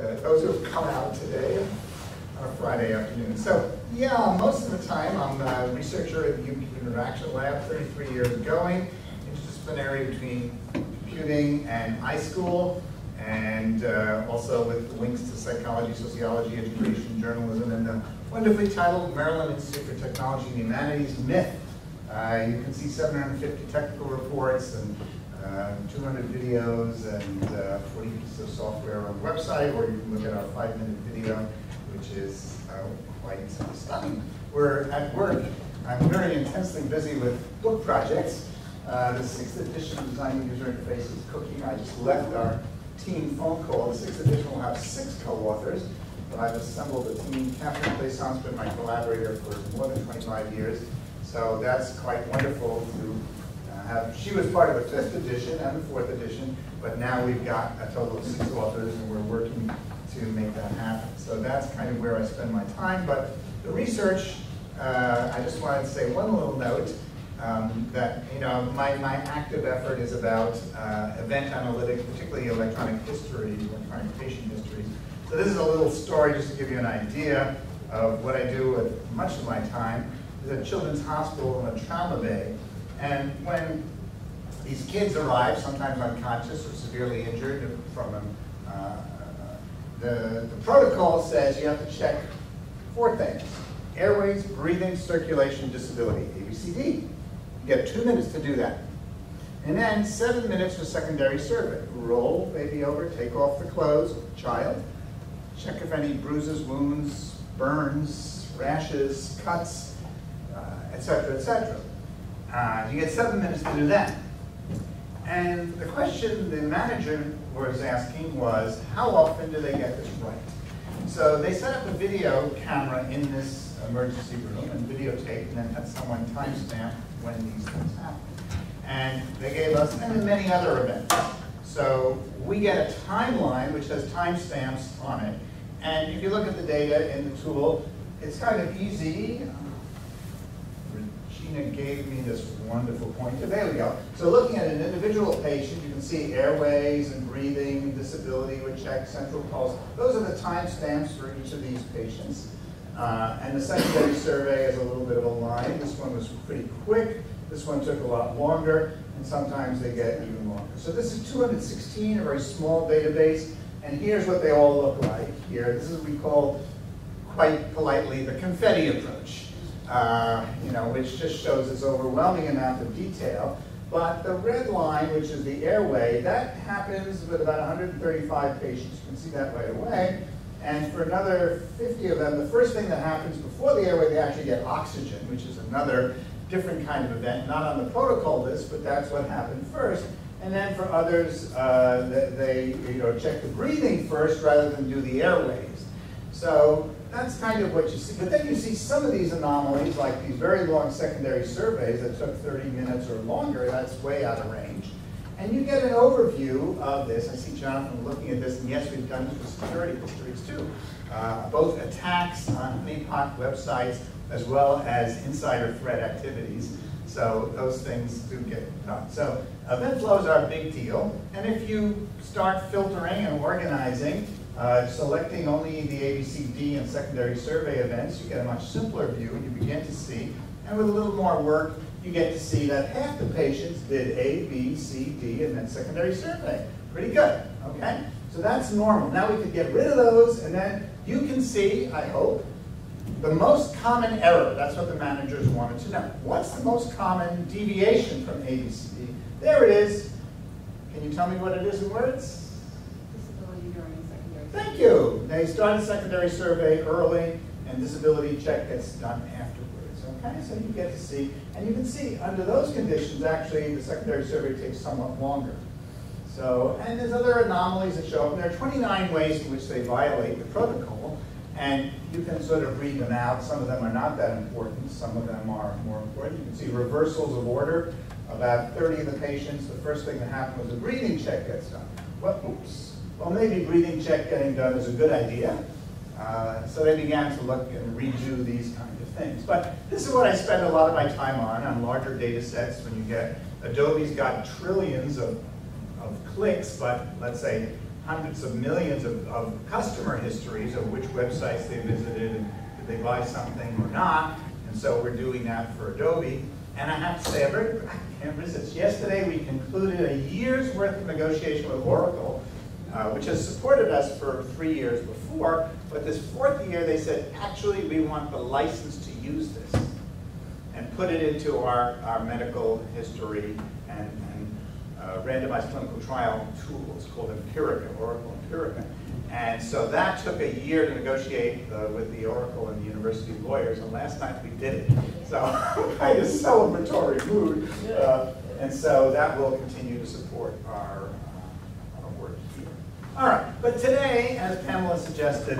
uh, those who have come out today on a Friday afternoon. So yeah, most of the time I'm a researcher at the Human Interaction Lab, 33 years going, interdisciplinary between computing and iSchool, and uh, also with links to psychology, sociology, education, journalism, and the wonderfully titled Maryland Institute for Technology and Humanities, MITH. Uh, you can see 750 technical reports and uh, 200 videos and uh, 40 pieces of software on the website, or you can look at our five-minute video, which is uh, quite stunning. We're at work. I'm very intensely busy with book projects. Uh, the sixth edition of Designing User Interface is cooking. I just left our team phone call. The sixth edition will have six co-authors, but I've assembled a team. Catherine Plaisant's been my collaborator for more than 25 years, so that's quite wonderful to have. She was part of the fifth edition and the fourth edition, but now we've got a total of six authors, and we're working to make that happen. So that's kind of where I spend my time, but the research, uh, I just wanted to say one little note. Um, that you know my, my active effort is about uh, event analytics, particularly electronic history, electronic patient histories. So this is a little story just to give you an idea of what I do with much of my time. There's a children's hospital in a trauma bay, and when these kids arrive, sometimes unconscious or severely injured from them, uh, the, the protocol says you have to check four things. Airways, breathing, circulation, disability, ABCD. You get two minutes to do that. And then seven minutes for secondary survey. Roll baby over, take off the clothes, child. Check if any bruises, wounds, burns, rashes, cuts, etc., uh, etc. Et uh, you get seven minutes to do that. And the question the manager was asking was, how often do they get this right? So they set up a video camera in this emergency room and videotape and then had someone timestamp when these things happen. And they gave us, and many other events. So we get a timeline which has timestamps on it. And if you look at the data in the tool, it's kind of easy. Regina gave me this wonderful pointer. There we go. So looking at an individual patient, you can see airways and breathing, disability with check, central pulse. Those are the timestamps for each of these patients. Uh, and the secondary survey is a little bit of a line. This one was pretty quick. This one took a lot longer, and sometimes they get even longer. So this is 216, a very small database, and here's what they all look like here. This is what we call, quite politely, the confetti approach, uh, you know, which just shows this overwhelming amount of detail. But the red line, which is the airway, that happens with about 135 patients. You can see that right away. And for another 50 of them, the first thing that happens before the airway, they actually get oxygen, which is another different kind of event, not on the protocol list, but that's what happened first. And then for others, uh, they, you know, check the breathing first rather than do the airways. So that's kind of what you see. But then you see some of these anomalies, like these very long secondary surveys that took 30 minutes or longer, that's way out of range. And you get an overview of this. I see Jonathan looking at this, and yes, we've done this with security histories too. Uh, both attacks on honeypot websites as well as insider threat activities. So those things do get done. So event flows are a big deal. And if you start filtering and organizing, uh, selecting only the ABCD and secondary survey events, you get a much simpler view and you begin to see. And with a little more work, you get to see that half the patients did A, B, C, D, and then secondary survey. Pretty good, okay? So that's normal. Now we could get rid of those, and then you can see, I hope, the most common error. That's what the managers wanted to know. What's the most common deviation from ABCD? There it is. Can you tell me what it is in words? Thank you. They start a secondary survey early, and disability check gets done afterwards. Okay, so you get to see, and you can see under those conditions, actually, the secondary survey takes somewhat longer. So, and there's other anomalies that show up, and there are 29 ways in which they violate the protocol, and you can sort of read them out. Some of them are not that important, some of them are more important. You can see reversals of order. About 30 of the patients, the first thing that happened was a breathing check gets done. What, oops. Well, maybe breathing check getting done is a good idea. Uh, so they began to look and redo these kinds of things. But this is what I spend a lot of my time on, on larger data sets when you get, Adobe's got trillions of, of clicks, but let's say hundreds of millions of, of customer histories of which websites they visited and did they buy something or not. And so we're doing that for Adobe. And I have to say, I very, I can't resist. Yesterday we concluded a year's worth of negotiation with Oracle, uh, which has supported us for three years before. But this fourth year, they said, actually, we want the license to use this and put it into our, our medical history and, and uh, randomized clinical trial tools called Empirica, Oracle Empirica. And so that took a year to negotiate uh, with the Oracle and the university lawyers, and last night we did it. So kind of celebratory mood. Uh, and so that will continue to support our, uh, our work here. All right, but today, as Pamela suggested,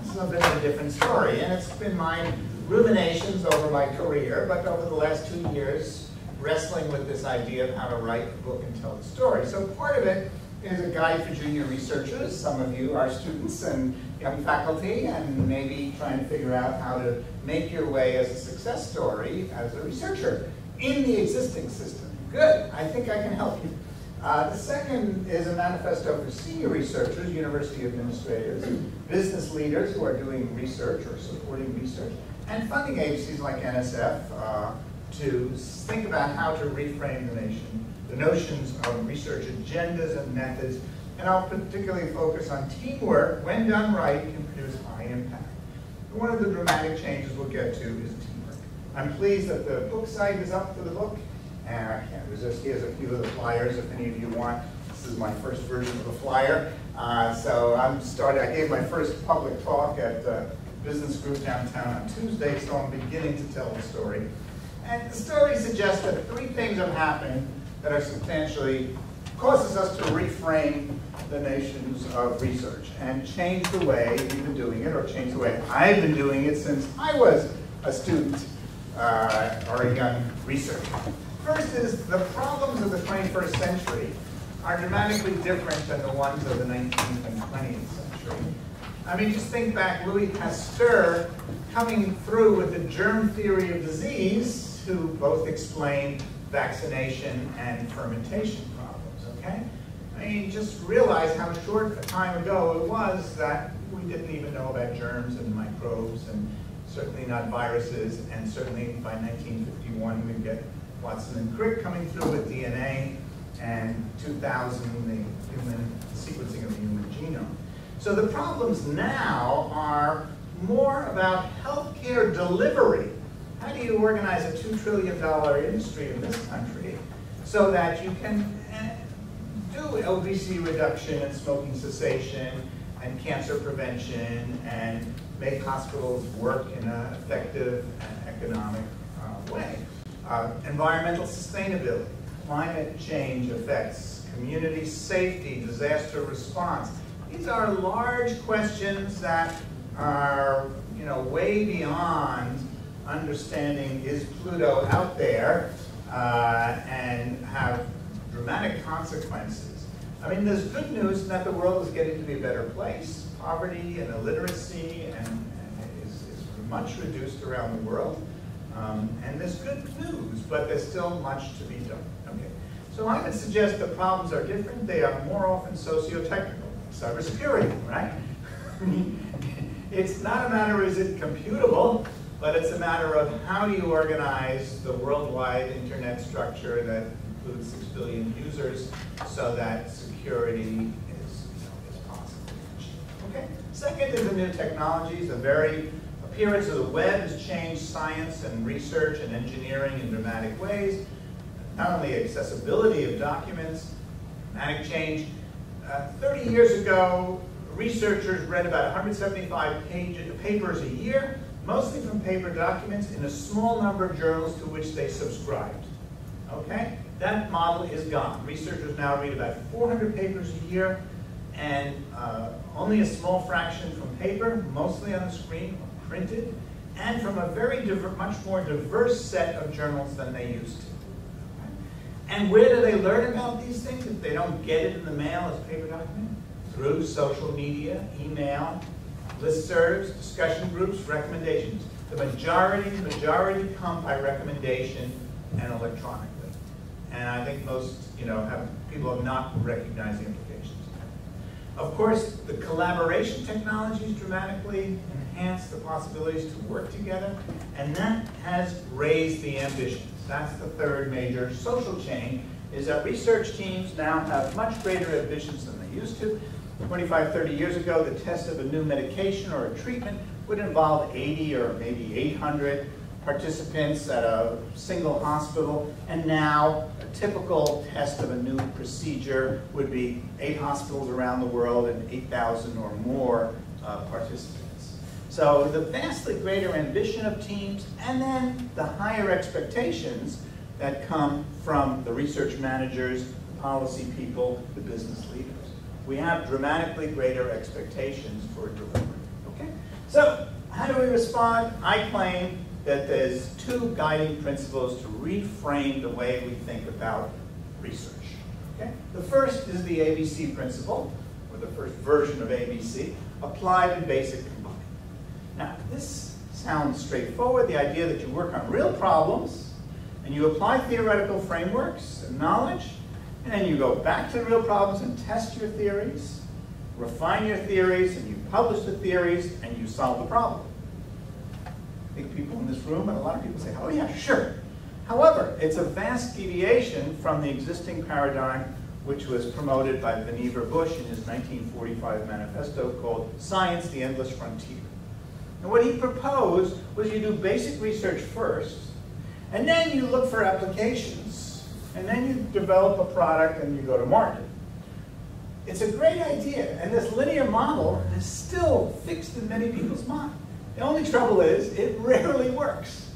this is a bit of a different story, and it's been my ruminations over my career, but over the last two years, wrestling with this idea of how to write a book and tell the story. So part of it is a guide for junior researchers. Some of you are students and young faculty and maybe trying to figure out how to make your way as a success story as a researcher in the existing system. Good, I think I can help you. Uh, the second is a manifesto for senior researchers, university administrators, business leaders who are doing research or supporting research, and funding agencies like NSF uh, to think about how to reframe the nation, the notions of research agendas and methods, and I'll particularly focus on teamwork, when done right, can produce high impact. One of the dramatic changes we'll get to is teamwork. I'm pleased that the book site is up for the book, and I can't resist, here's a few of the flyers if any of you want. This is my first version of a flyer. Uh, so I'm starting, I gave my first public talk at uh, Business Group downtown on Tuesday, so I'm beginning to tell the story. And the story suggests that three things have happened that are substantially, causes us to reframe the nations of research and change the way we've been doing it, or change the way I've been doing it since I was a student uh, or a young researcher. First is the problems of the 21st century are dramatically different than the ones of the 19th and 20th century. I mean, just think back, Louis Pasteur coming through with the germ theory of disease, who both explained vaccination and fermentation problems, okay? I mean, just realize how short a time ago it was that we didn't even know about germs and microbes and certainly not viruses, and certainly by 1951 we get Watson and Crick coming through with DNA, and 2000 the human sequencing of the human genome. So the problems now are more about healthcare delivery. How do you organize a $2 trillion industry in this country so that you can eh, do LBC reduction and smoking cessation and cancer prevention and make hospitals work in an effective and economic uh, way. Uh, environmental sustainability, climate change effects, community safety, disaster response. These are large questions that are you know, way beyond understanding is Pluto out there uh, and have dramatic consequences. I mean, there's good news that the world is getting to be a better place. Poverty and illiteracy and, and is, is, much reduced around the world. Um, and there's good news, but there's still much to be done. Okay. So I would suggest the problems are different. They are more often socio-technical. Cybersecurity, right? it's not a matter, is it computable, but it's a matter of how do you organize the worldwide internet structure that includes 6 billion users so that security is, you know, is possible. Okay? Second is the new technologies. The very appearance of the web has changed science and research and engineering in dramatic ways. Not only accessibility of documents, dramatic change. Uh, 30 years ago, researchers read about 175 page, papers a year, mostly from paper documents in a small number of journals to which they subscribed. Okay? That model is gone. Researchers now read about 400 papers a year, and uh, only a small fraction from paper, mostly on the screen, printed, and from a very much more diverse set of journals than they used to. And where do they learn about these things if they don't get it in the mail as a paper document? Through social media, email, listservs, discussion groups, recommendations. The majority, majority come by recommendation and electronically. And I think most, you know, have, people have not recognized the implications Of course, the collaboration technologies dramatically the possibilities to work together, and that has raised the ambitions. That's the third major social change, is that research teams now have much greater ambitions than they used to. 25, 30 years ago, the test of a new medication or a treatment would involve 80 or maybe 800 participants at a single hospital, and now a typical test of a new procedure would be eight hospitals around the world and 8,000 or more uh, participants. So the vastly greater ambition of teams, and then the higher expectations that come from the research managers, the policy people, the business leaders. We have dramatically greater expectations for delivery. Okay? So how do we respond? I claim that there's two guiding principles to reframe the way we think about research. Okay? The first is the ABC principle, or the first version of ABC, applied in basic. Now, this sounds straightforward, the idea that you work on real problems, and you apply theoretical frameworks and knowledge, and then you go back to the real problems and test your theories, refine your theories, and you publish the theories, and you solve the problem. I think people in this room and a lot of people say, oh yeah, sure. However, it's a vast deviation from the existing paradigm which was promoted by Vannevar Bush in his 1945 manifesto called Science, the Endless Frontier. And what he proposed was you do basic research first, and then you look for applications, and then you develop a product and you go to market. It's a great idea, and this linear model is still fixed in many people's minds. The only trouble is, it rarely works.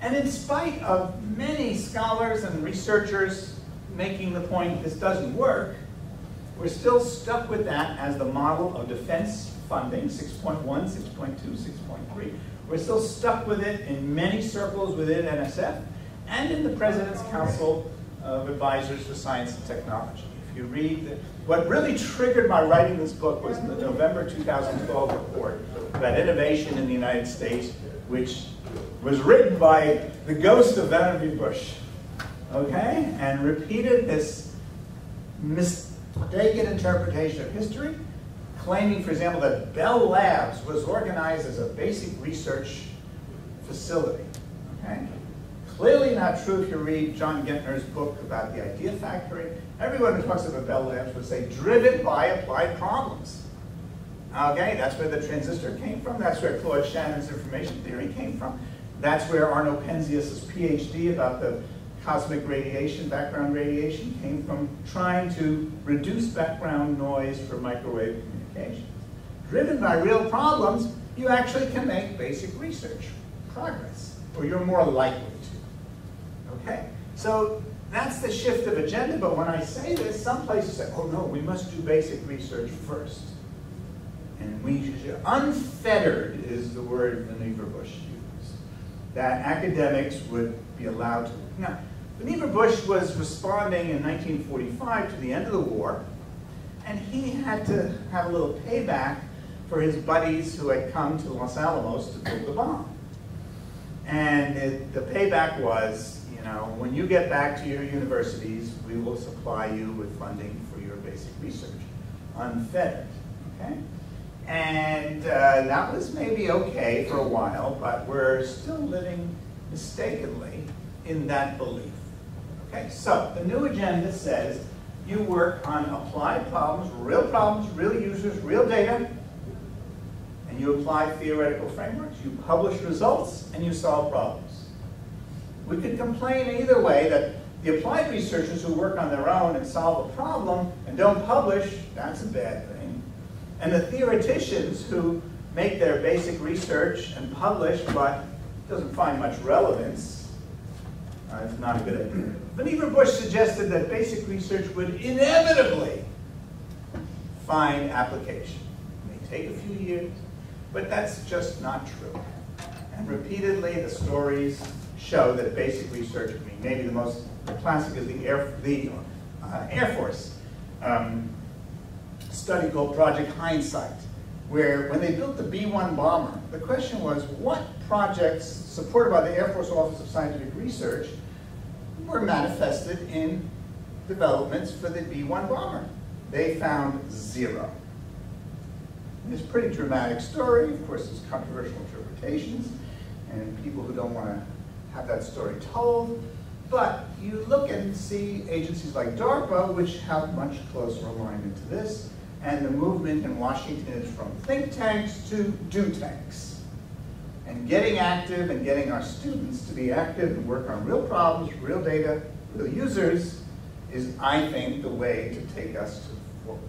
And in spite of many scholars and researchers making the point this doesn't work, we're still stuck with that as the model of defense funding, 6.1, 6.2, 6.3. We're still stuck with it in many circles within NSF and in the President's Council of Advisors for Science and Technology. If you read, the, what really triggered my writing this book was the November 2012 report about innovation in the United States, which was written by the ghost of Vannevar Bush, okay, and repeated this mistaken interpretation of history, claiming, for example, that Bell Labs was organized as a basic research facility, okay? Clearly not true if you read John Gertner's book about the Idea Factory. Everyone who talks about Bell Labs would say, driven by applied problems. Okay, that's where the transistor came from. That's where Claude Shannon's information theory came from. That's where Arno Penzias's PhD about the cosmic radiation, background radiation, came from trying to reduce background noise for microwave Driven by real problems, you actually can make basic research progress, or you're more likely to. Okay, so that's the shift of agenda, but when I say this, some places say, oh no, we must do basic research first. And we should, unfettered is the word Vannevar Bush used, that academics would be allowed to. Now, Vannevar Bush was responding in 1945 to the end of the war, and he had to have a little payback for his buddies who had come to Los Alamos to build the bomb. And it, the payback was, you know, when you get back to your universities, we will supply you with funding for your basic research, unfettered, okay? And uh, that was maybe okay for a while, but we're still living mistakenly in that belief. Okay, so the new agenda says you work on applied problems, real problems, real users, real data, and you apply theoretical frameworks, you publish results, and you solve problems. We could complain either way that the applied researchers who work on their own and solve a problem and don't publish, that's a bad thing. And the theoreticians who make their basic research and publish, but doesn't find much relevance, uh, it's not a good idea. Vannevar Bush suggested that basic research would inevitably find application. It may take a few years, but that's just not true. And repeatedly, the stories show that basic research, I mean, maybe the most classic is the Air, the, uh, Air Force. Um, study called Project Hindsight, where when they built the B-1 bomber, the question was what projects supported by the Air Force Office of Scientific Research were manifested in developments for the B-1 bomber. They found zero. It's a pretty dramatic story. Of course, there's controversial interpretations and people who don't want to have that story told. But you look and see agencies like DARPA, which have much closer alignment to this, and the movement in Washington is from think tanks to do tanks. And getting active and getting our students to be active and work on real problems, real data, real users is, I think, the way to take us to forward.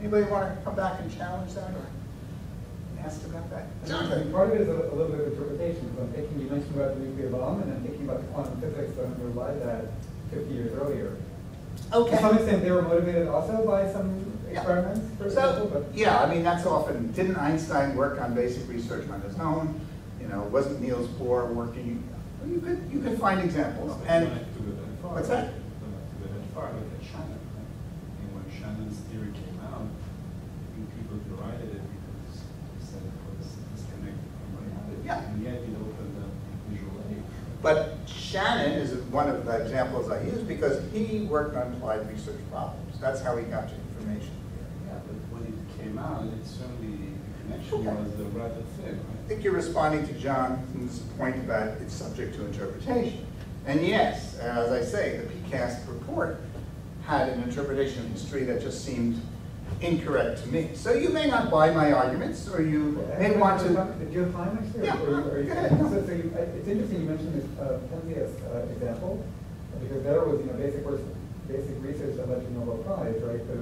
Anybody want to come back and challenge that or ask about that? I think part of it is a a little bit of interpretation, because I'm thinking, you mentioned about the nuclear bomb, and I'm thinking about the quantum physics that underlied that fifty years earlier. Okay. To some extent, they were motivated also by some Yeah. experiments, for example, So, but. yeah, I mean, that's often, didn't Einstein work on basic research on his own? You know, wasn't Niels Bohr working? You could, you could find examples, and, What's that? Far, look at Shannon. And when Shannon's theory came out, people derided it because they said it was disconnected from reality. Yeah. And yet it opened up visual but Shannon is one of the examples I use because he worked on applied research problems. That's how he got to information theory. Yeah, but when it came out, it certainly, the connection Okay. was rather thin, I right? think you're responding to John's point about it's subject to interpretation. And yes, as I say, the PCAST report had an interpretation of history that just seemed incorrect to me. So you may not buy my arguments, or you may want to, Do you have time, actually? or- Yeah, or- or you- go ahead. So, so you, it's interesting you mentioned this, uh, Penzias, uh, example, because there was, you know, basic, work- basic research that led to Nobel Prize, right? So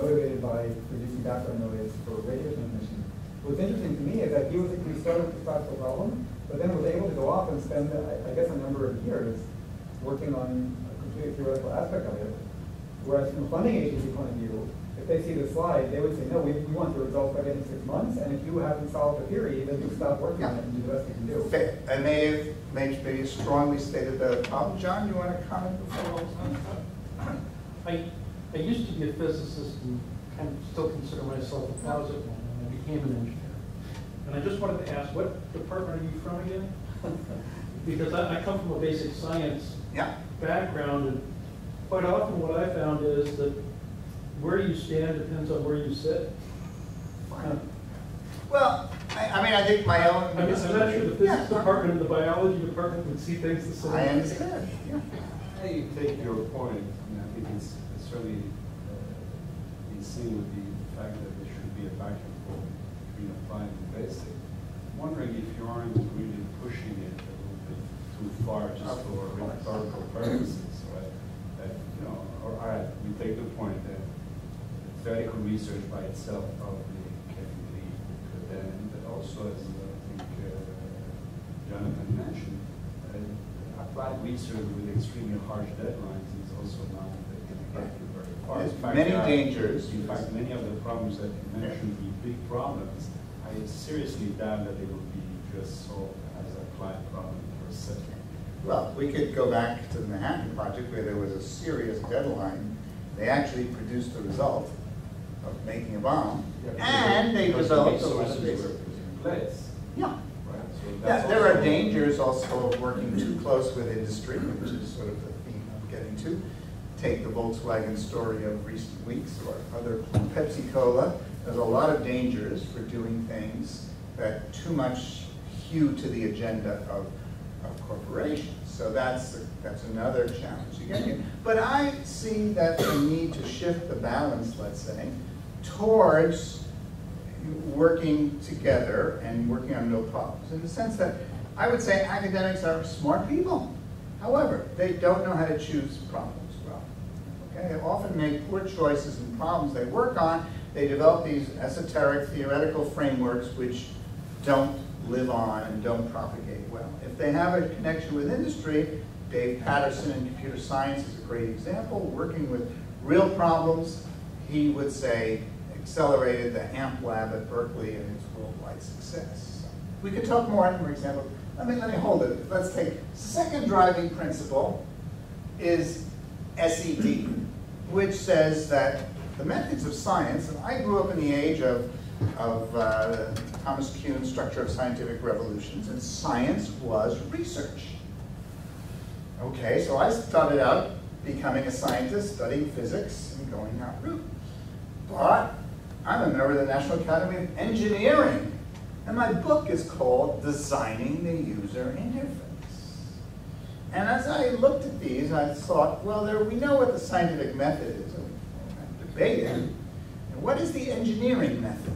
motivated by producing background noise for radio transmission. What's interesting to me is that he was, he started with the practical problem, but then was able to go off and spend, I, I guess, a number of years working on a completely theoretical aspect of it. Whereas from a funding agency point of view, if they see the slide, they would say, no, we, we want the results by the end of six months, and if you haven't solved the theory, then you stop working on it and do the best you can do. Fa- I may have, maybe maybe strongly stated the problem. Um, John, you want to comment before? I, I used to be a physicist and kind of still consider myself a closet one, and I became an engineer. And I just wanted to ask, what department are you from again? Because I, I come from a basic science Yeah, background, and quite often what I found is that where you stand depends on where you sit. Uh, well, I, I mean, I think my own. I mean, I'm not sure the Yeah, physics department and the biology department would see things the same. I understand, yeah. I take your point, I mean, I think it's it's certainly uh, in sync with the fact that there should be a vacuum for between applied and basic. I'm wondering if you aren't really pushing it a little bit too far just for rhetorical purposes, right? That, you know, or, all right, we take the point that theoretical research by itself probably can lead to then, but also as I think uh, Jonathan mentioned, uh, applied research with extremely harsh deadlines is also not going to get you very far. There's fact, many dangers. In fact, many of the problems that you mentioned, the big problems, I seriously doubt that it would be just solved as a client problem per se. Well, we could go back to the Manhattan Project where there was a serious deadline. They actually produced the result of making a bomb, and they the developed a resources were basic. put in place, Yeah. right? So Yeah, there are dangers also of working too close with industry, which is sort of the theme I'm getting to. Take the Volkswagen story of recent weeks or other Pepsi Cola. There's a lot of dangers for doing things that too much hew to the agenda of, of corporations. So that's, that's another challenge here. But I see that the need to shift the balance, let's say, towards working together and working on real problems. In the sense that I would say academics are smart people. However, they don't know how to choose problems well. Okay, they often make poor choices in problems they work on. They develop these esoteric theoretical frameworks which don't live on and don't propagate well. If they have a connection with industry, Dave Patterson in computer science is a great example, working with real problems, he would say accelerated the AMP lab at Berkeley and its worldwide success. We could talk more, for example, let me, let me hold it. Let's take, second driving principle is SED, which says that the methods of science, and I grew up in the age of, of uh, Thomas Kuhn's Structure of Scientific Revolutions, and science was research. Okay, so I started out becoming a scientist, studying physics and going that route. But I'm a member of the National Academy of Engineering, and my book is called Designing the User Interface. And as I looked at these, I thought, well, there, we know what the scientific method is, and it. And what is the engineering method?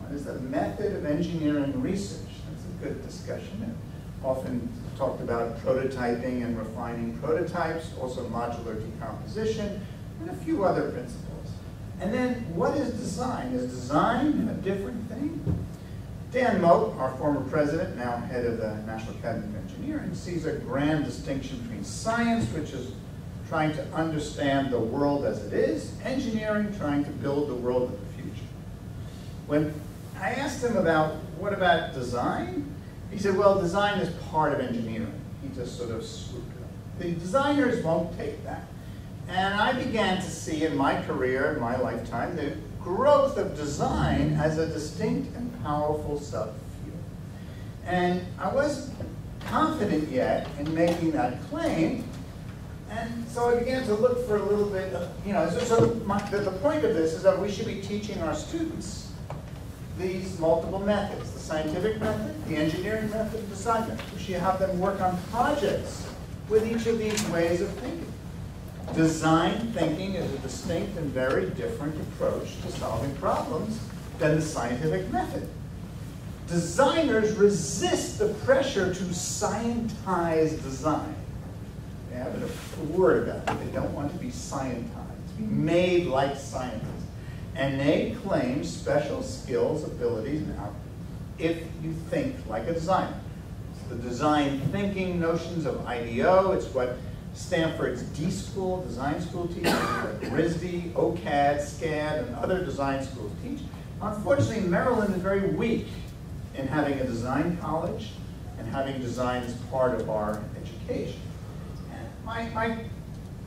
What is the method of engineering research? That's a good discussion. And often talked about prototyping and refining prototypes, also modular decomposition, and a few other principles. And then what is design? Is design a different thing? Dan Mote, our former president, now head of the National Academy of Engineering, sees a grand distinction between science, which is trying to understand the world as it is, engineering, trying to build the world of the future. When I asked him about, what about design? He said, well, design is part of engineering. He just sort of swooped it up. The designers won't take that. And I began to see in my career, in my lifetime, the growth of design as a distinct and powerful subfield. And I wasn't confident yet in making that claim, and so I began to look for a little bit of, you know, so, so my, the, the point of this is that we should be teaching our students these multiple methods, the scientific method, the engineering method, the design method. We should have them work on projects with each of these ways of thinking. Design thinking is a distinct and very different approach to solving problems than the scientific method. Designers resist the pressure to scientize design. They have a word about it. They don't want to be scientized, be made like scientists. And they claim special skills, abilities, and outcomes if you think like a designer. It's the design thinking notions of IDEO. It's what Stanford's D School, design school teaches, what RISD, OCAD, SCAD, and other design schools teach. Unfortunately, Maryland is very weak in having a design college and having design as part of our education. My, my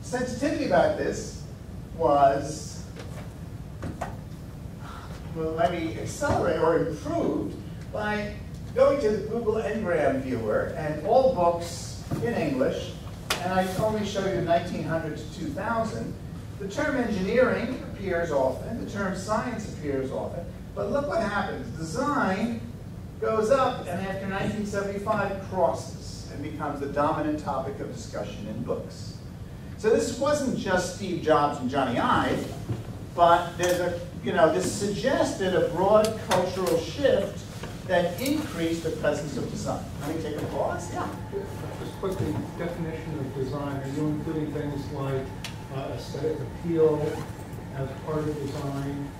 sensitivity about this was well, maybe accelerated or improved by going to the Google Ngram viewer and all books in English, and I only show you 1900 to 2000. The term engineering appears often, the term science appears often, but look what happens. Design goes up and after 1975 crosses and becomes the dominant topic of discussion in books. So this wasn't just Steve Jobs and Jony Ive, but there's a, you know, this suggested a broad cultural shift that increased the presence of design. Let me take a pause. Yeah. Just quickly, definition of design, are you including things like uh, aesthetic appeal as part of design?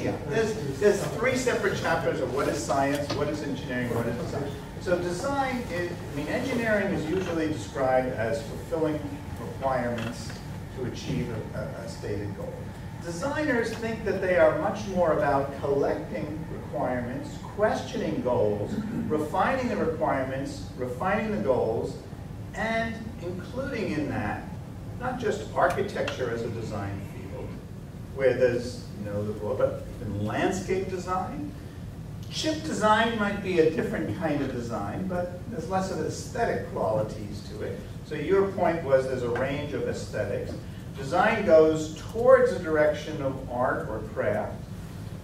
Yeah, there's, there's three separate chapters of what is science, what is engineering, what is design. So design is, I mean, engineering is usually described as fulfilling requirements to achieve a, a stated goal. Designers think that they are much more about collecting requirements, questioning goals, refining the requirements, refining the goals, and including in that, not just architecture as a design field, where there's, know, the, but in landscape design, Chip design might be a different kind of design, but there's less of aesthetic qualities to it. So your point was there's a range of aesthetics. Design goes towards a direction of art or craft.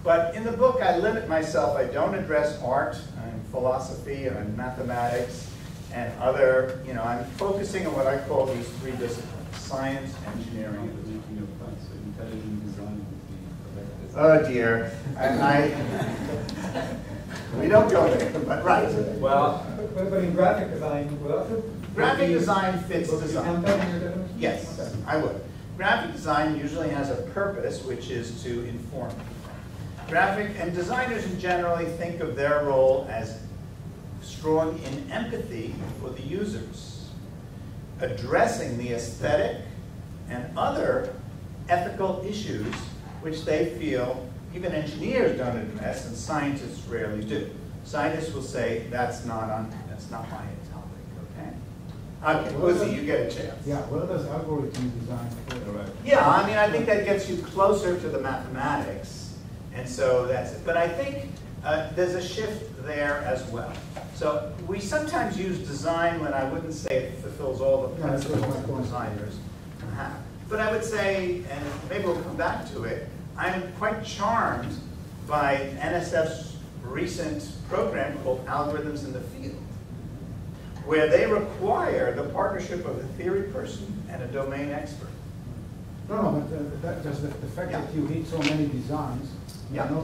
But in the book, I limit myself. I don't address art and philosophy and mathematics and other, you know, I'm focusing on what I call these three disciplines, science, engineering, and design. Making your point, so intelligent design would be correct. Oh dear, I, I, we don't go there, but right. Well, But, but in graphic design, would also. Graphic design fits Would design. count that in your definition? Yes, Okay. I would. Graphic design usually has a purpose, which is to inform people. Graphic, and designers generally think of their role as strong in empathy for the users, addressing the aesthetic and other ethical issues which they feel even engineers don't address and scientists rarely do. Scientists will say, that's not on, that's not my topic, okay? Okay, Uzi, you get a chance. Yeah, what are those algorithms designed for? correct. Yeah, I mean, I think that gets you closer to the mathematics, and so that's it. But I think uh, there's a shift there as well. So we sometimes use design when I wouldn't say it fulfills all the principles that designers have. But I would say, and maybe we'll come back to it, I'm quite charmed by NSF's recent program called Algorithms in the Field, where they require the partnership of a theory person and a domain expert. No, no, but uh, that, just the, the fact that you hit so many designs, Yeah. not uh,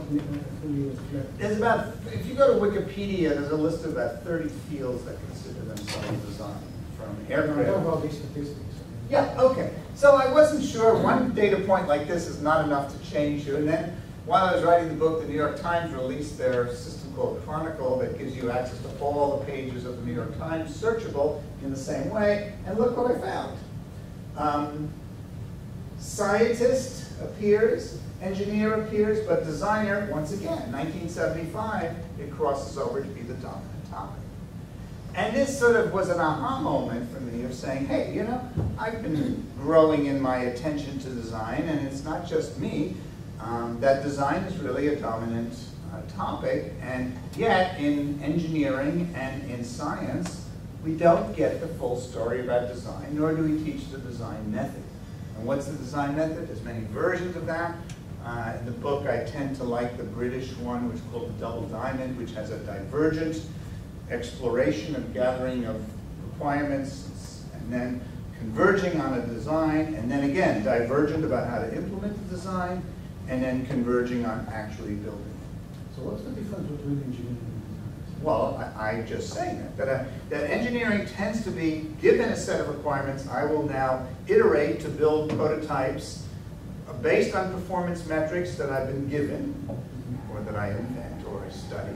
fully. There's about, if you go to Wikipedia, there's a list of about 30 fields that consider themselves design, from aircraft. about these statistics. Yeah, okay. So I wasn't sure, one data point like this is not enough to change you. And then while I was writing the book, the New York Times released their system called Chronicle that gives you access to all the pages of the New York Times, searchable in the same way. And look what I found. Um, Scientist appears, engineer appears, but designer, once again, 1975, it crosses over to be the dominant topic. And this sort of was an aha moment for me of saying, hey, you know, I've been growing in my attention to design, and it's not just me. Um, that design is really a dominant uh, topic, and yet in engineering and in science, we don't get the full story about design, nor do we teach the design method. And what's the design method? There's many versions of that. Uh, in the book, I tend to like the British one, which is called the Double Diamond, which has a divergent exploration and gathering of requirements, and then converging on a design, and then again, divergent about how to implement the design, and then converging on actually building it. So what's the difference between engineering and design? Well, I, I just saying that, that, uh, that engineering tends to be, given a set of requirements, I will now iterate to build prototypes uh, based on performance metrics that I've been given, or that I invent or I study,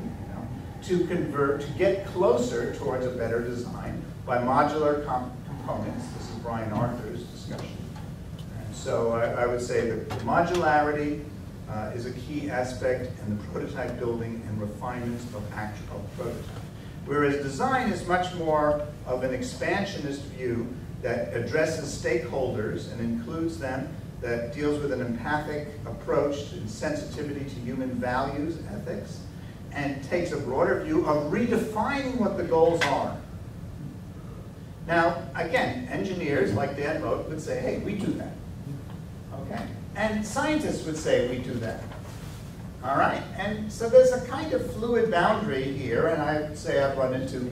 to convert, to get closer towards a better design by modular com- components. This is Brian Arthur's discussion. And so I, I would say that modularity uh, is a key aspect in the prototype building and refinement of actual prototype. Whereas design is much more of an expansionist view that addresses stakeholders and includes them, that deals with an empathic approach and sensitivity to human values, ethics, and takes a broader view of redefining what the goals are. Now, again, engineers like Dan Mote would say, hey, we do that. Okay? And scientists would say we do that. All right? And so there's a kind of fluid boundary here, and I would say I've run into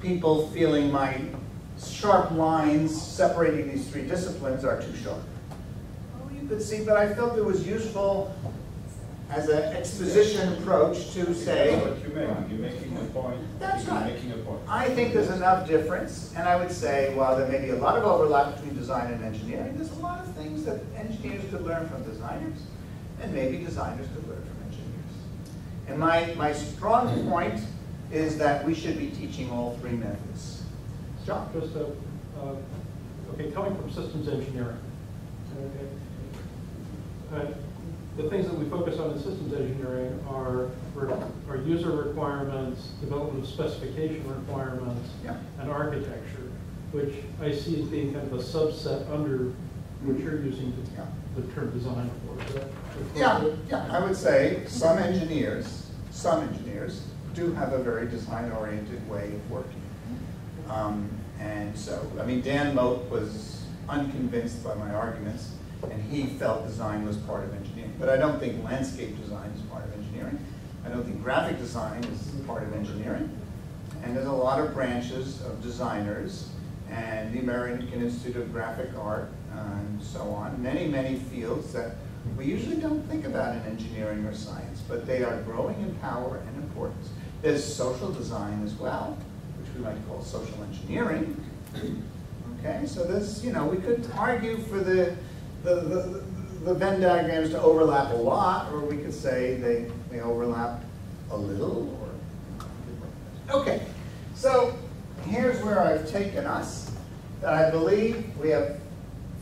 people feeling my sharp lines separating these three disciplines are too sharp. Oh, you could see, but I felt it was useful as an exposition approach to say, What you make, you're making a point. That's You're right. Making a point. I think there's enough difference, and I would say, while there may be a lot of overlap between design and engineering, there's a lot of things that engineers could learn from designers, and maybe designers could learn from engineers. And my, my strong point is that we should be teaching all three methods. John? Just a, uh, okay, coming from systems engineering. okay, uh, The things that we focus on in systems engineering are, re- are user requirements, development of specification requirements, Yeah. and architecture, which I see as being kind of a subset under what you're using Yeah. the, the term design for. Yeah, yeah, I would say some engineers, some engineers do have a very design-oriented way of working. Um, And so, I mean, Dan Mote was unconvinced by my arguments, and he felt design was part of engineering. But I don't think landscape design is part of engineering. I don't think graphic design is part of engineering. And there's a lot of branches of designers, and the American Institute of Graphic Art, and so on, many, many fields that we usually don't think about in engineering or science, but they are growing in power and importance. There's social design as well, which we might call social engineering. Okay, so this, you know, we could argue for the, the, the, the Venn diagrams to overlap a lot, or we could say they, they overlap a little, or. Okay, so here's where I've taken us. That I believe we have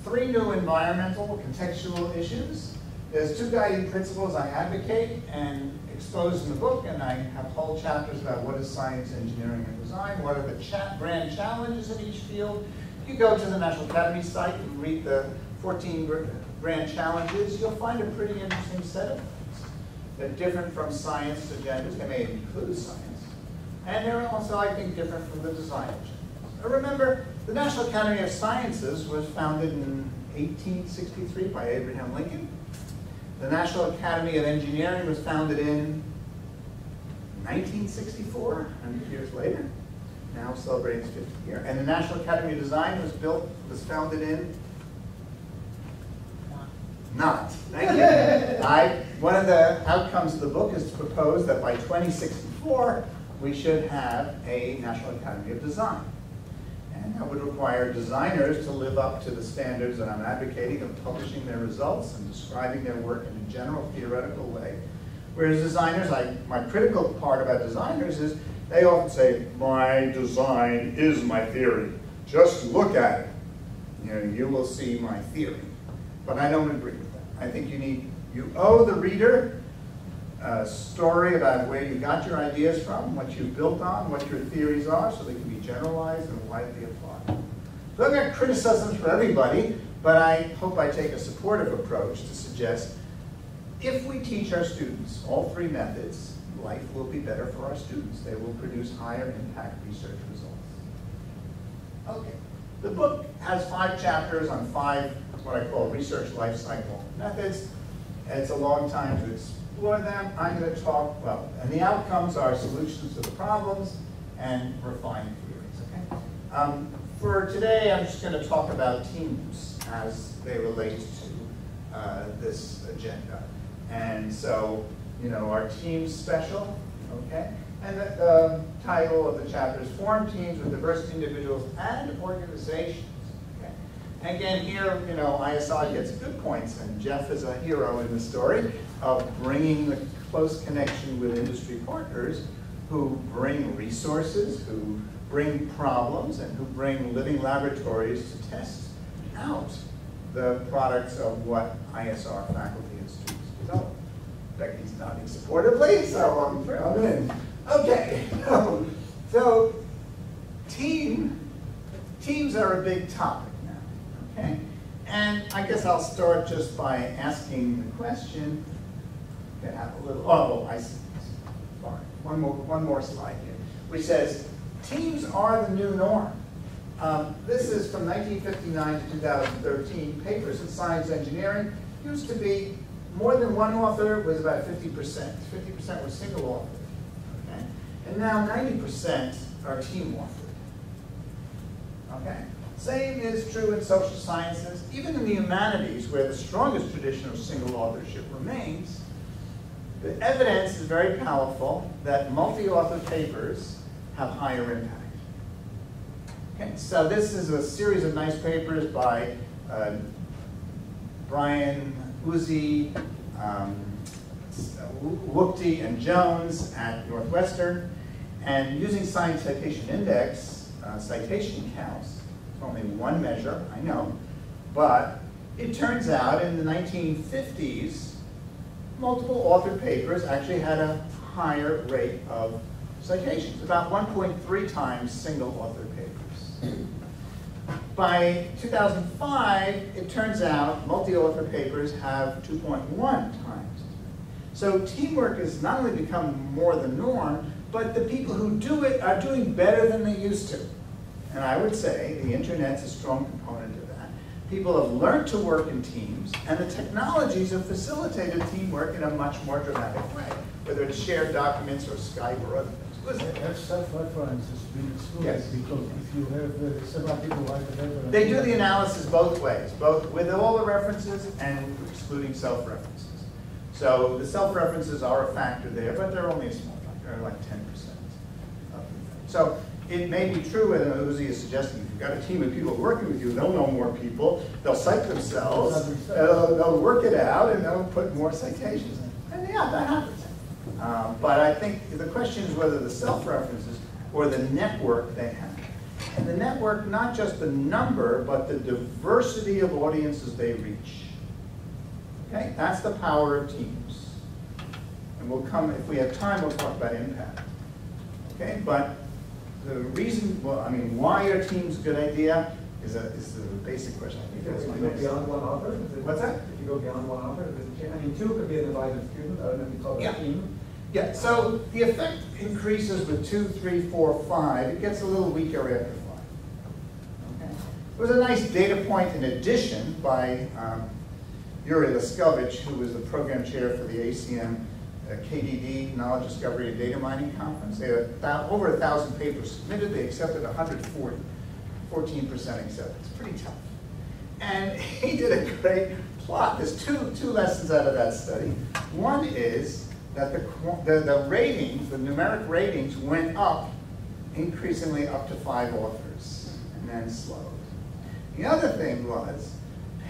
three new environmental contextual issues. There's two guiding principles I advocate and expose in the book, and I have whole chapters about what is science, engineering, and design, what are the cha grand challenges in each field. You go to the National Academy site and read the 14 gr- grand challenges, you'll find a pretty interesting set of things. that are different from science agendas, they may include science. And they're also, I think, different from the design agendas. Remember, the National Academy of Sciences was founded in 1863 by Abraham Lincoln. The National Academy of Engineering was founded in 1964, 100 years later, now celebrating its 50th year. And the National Academy of Design was built, was founded in not. Thank you. I, one of the outcomes of the book is to propose that by 2064, we should have a National Academy of Design. And that would require designers to live up to the standards that I'm advocating of publishing their results and describing their work in a general theoretical way. Whereas designers, I, my critical part about designers is they often say, my design is my theory. Just look at it. You know, you will see my theory. But I don't agree. I think you need, you owe the reader a story about where you got your ideas from, what you built on, what your theories are, so they can be generalized and widely applied. So I've got criticisms for everybody, but I hope I take a supportive approach to suggest if we teach our students all three methods, life will be better for our students. They will produce higher impact research results. Okay. The book has five chapters on five, what I call research life cycle methods. It's a long time to explore them. I'm going to talk, well, and the outcomes are solutions to the problems and refined theories, okay? Um, for today, I'm just going to talk about teams as they relate to uh, this agenda. And so, you know, our team's special, okay? And the, the title of the chapter is Form Teams with Diverse Individuals and Organizations. Again, here, you know, ISI gets good points, and Jeff is a hero in the story of bringing the close connection with industry partners who bring resources, who bring problems, and who bring living laboratories to test out the products of what ISR faculty and students develop. Becky's nodding supportively, so I'm, I'm in. Okay, so team, teams are a big topic And I guess I'll start just by asking the question, can have a little, oh, I see, sorry, one more, one more slide here, which says, teams are the new norm. Um, this is from 1959 to 2013. Papers in science engineering used to be more than one author was about 50%. 50% were single author. Okay? And now 90% are team authored. Okay? Same is true in social sciences. Even in the humanities, where the strongest tradition of single authorship remains, the evidence is very powerful that multi-author papers have higher impact. Okay, so this is a series of nice papers by uh, Brian Uzzi, um, and Jones at Northwestern. And using Science Citation Index, uh, citation counts, only one measure, I know, but it turns out in the 1950s, multiple authored papers actually had a higher rate of citations, about 1.3 times single authored papers. By 2005, it turns out multi-author papers have 2.1 times. So teamwork has not only become more the norm, but the people who do it are doing better than they used to. And I would say the internet's a strong component of that. People have learned to work in teams, and the technologies have facilitated teamwork in a much more dramatic way, whether it's shared documents or Skype or other things. Listen, That's self-reference has been excluded Yes. because if you have uh, several people paper. and- They do the analysis both ways, both with all the references and excluding self-references. So the self-references are a factor there, but they're only a small factor, they're like ten percent of the thing. So it may be true, and Uzzi is suggesting, if you've got a team of people working with you, they'll know more people, they'll cite themselves, they'll, they'll work it out, and they'll put more citations. And yeah, that happens. Um, But I think the question is whether the self-references or the network they have. And the network, not just the number, but the diversity of audiences they reach. Okay, that's the power of teams. And we'll come, if we have time, we'll talk about impact. Okay, but the reason, well, I mean, why are teams a good idea is a, is a basic question. I think that's you my go next. beyond one author? What's that? If you go beyond one author, does it change? I mean, two could be an advisor student, I don't know if you call it Yeah. a team. Yeah, so the effect increases with two, three, four, five. It gets a little weaker after five. Okay. There was a nice data point in addition by um, Jure Leskovec, who was the program chair for the ACM KDD, Knowledge Discovery and Data Mining Conference. They had over a thousand papers submitted, they accepted 140, 14% acceptance, pretty tough. And he did a great plot. There's two, two lessons out of that study. One is that the, the, the ratings, the numeric ratings went up increasingly up to five authors and then slowed. The other thing was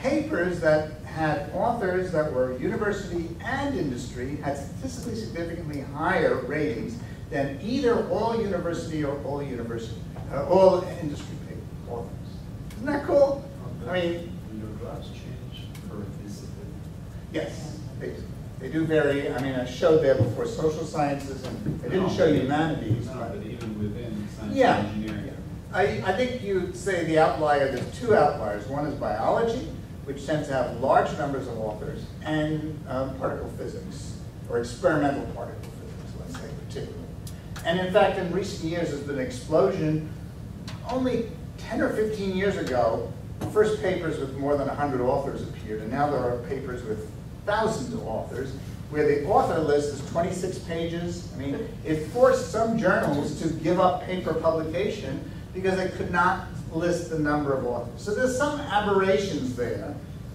papers that had authors that were university and industry had statistically significantly higher ratings than either all university or all university, uh, all industry authors. Isn't that cool? I mean, Do your graphs change per discipline? yes, they, they do vary. I mean, I showed there before social sciences and I didn't show humanities, No, but. but even within science Yeah. and engineering. I, I think you'd say the outlier, there's two outliers. One is biology, which tends to have large numbers of authors, and um, particle physics, or experimental particle physics, let's say particularly. And in fact, in recent years, there's been an explosion. Only 10 or 15 years ago, the first papers with more than 100 authors appeared, and now there are papers with thousands of authors, where the author list is 26 pages. I mean, it forced some journals to give up paper publication because they could not list the number of authors. So there's some aberrations there.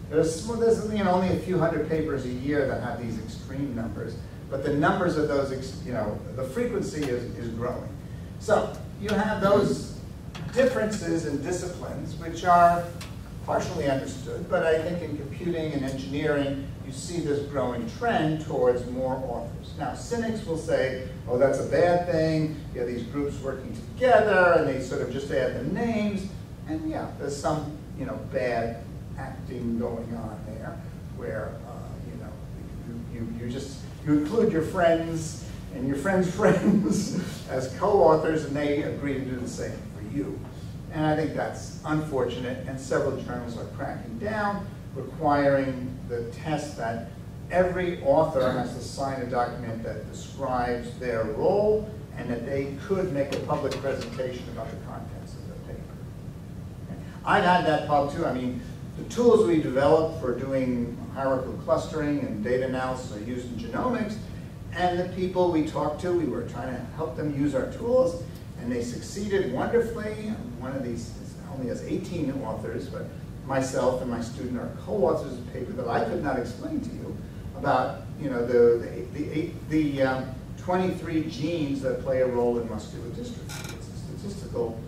There's, there's you know, only a few hundred papers a year that have these extreme numbers, but the numbers of those, you know, the frequency is, is growing. So you have those differences in disciplines, which are partially understood, but I think in computing and engineering, you see this growing trend towards more authors. Now, cynics will say, oh, that's a bad thing, you have these groups working together, and they sort of just add the names, and yeah, there's some, you know, bad acting going on there, where, uh, you know, you, you, you just, you include your friends and your friends' friends as co-authors, and they agree to do the same for you. And I think that's unfortunate, and several journals are cracking down, requiring the test that every author has to sign a document that describes their role and that they could make a public presentation about the contents of the paper. I've had that problem too. I mean, the tools we developed for doing hierarchical clustering and data analysis are used in genomics, and the people we talked to, we were trying to help them use our tools, and they succeeded wonderfully. One of these only has 18 authors, but myself and my student are co-authors of a paper that I could not explain to you about, you know, the, the, the, the um, 23 genes that play a role in muscular dystrophy. It's a statistical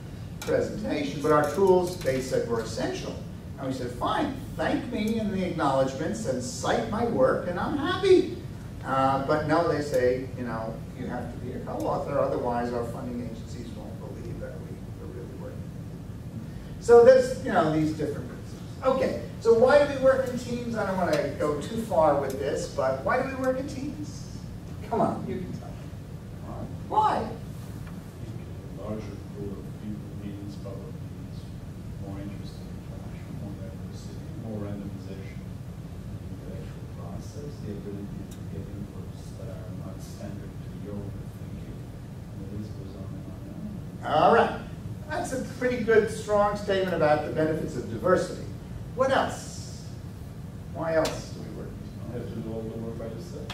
presentation, but our tools, they said, were essential. And we said, fine, thank me in the acknowledgments and cite my work, and I'm happy. Uh, but no, they say, you know, you have to be a co-author, otherwise our funding agencies won't believe that we are really working. So there's, you know, these different. Okay, so why do we work in teams? I don't want to go too far with this, but why do we work in teams? Come on, you can tell me. Why? I a larger pool of people means public means more interesting more diversity, more randomization in the actual process, the ability to get inputs that are not standard to your thinking. All right. That's a pretty good, strong statement about the benefits of diversity. What else? Why else do we work? You don't have to do all the work by yourself.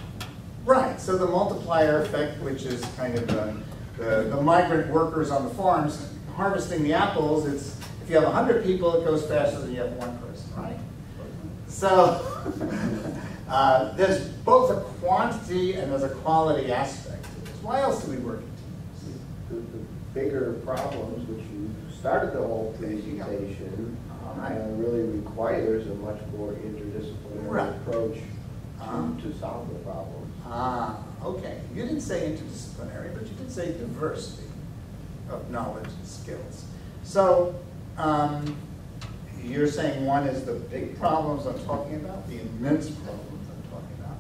Right, so the multiplier effect, which is kind of the, the, the migrant workers on the farms harvesting the apples, it's, if you have hundred people, it goes faster than you have one person, right? So, uh, there's both a quantity and there's a quality aspect to this. Why else do we work in teams? the, the bigger problems, which you started the whole There you presentation, Uh, really requires a much more interdisciplinary Right. approach Uh-huh. to, to solve the problem. Ah, okay. You didn't say interdisciplinary, but you did say diversity of knowledge and skills. So, um, you're saying one is the big problems I'm talking about, the immense problems I'm talking about,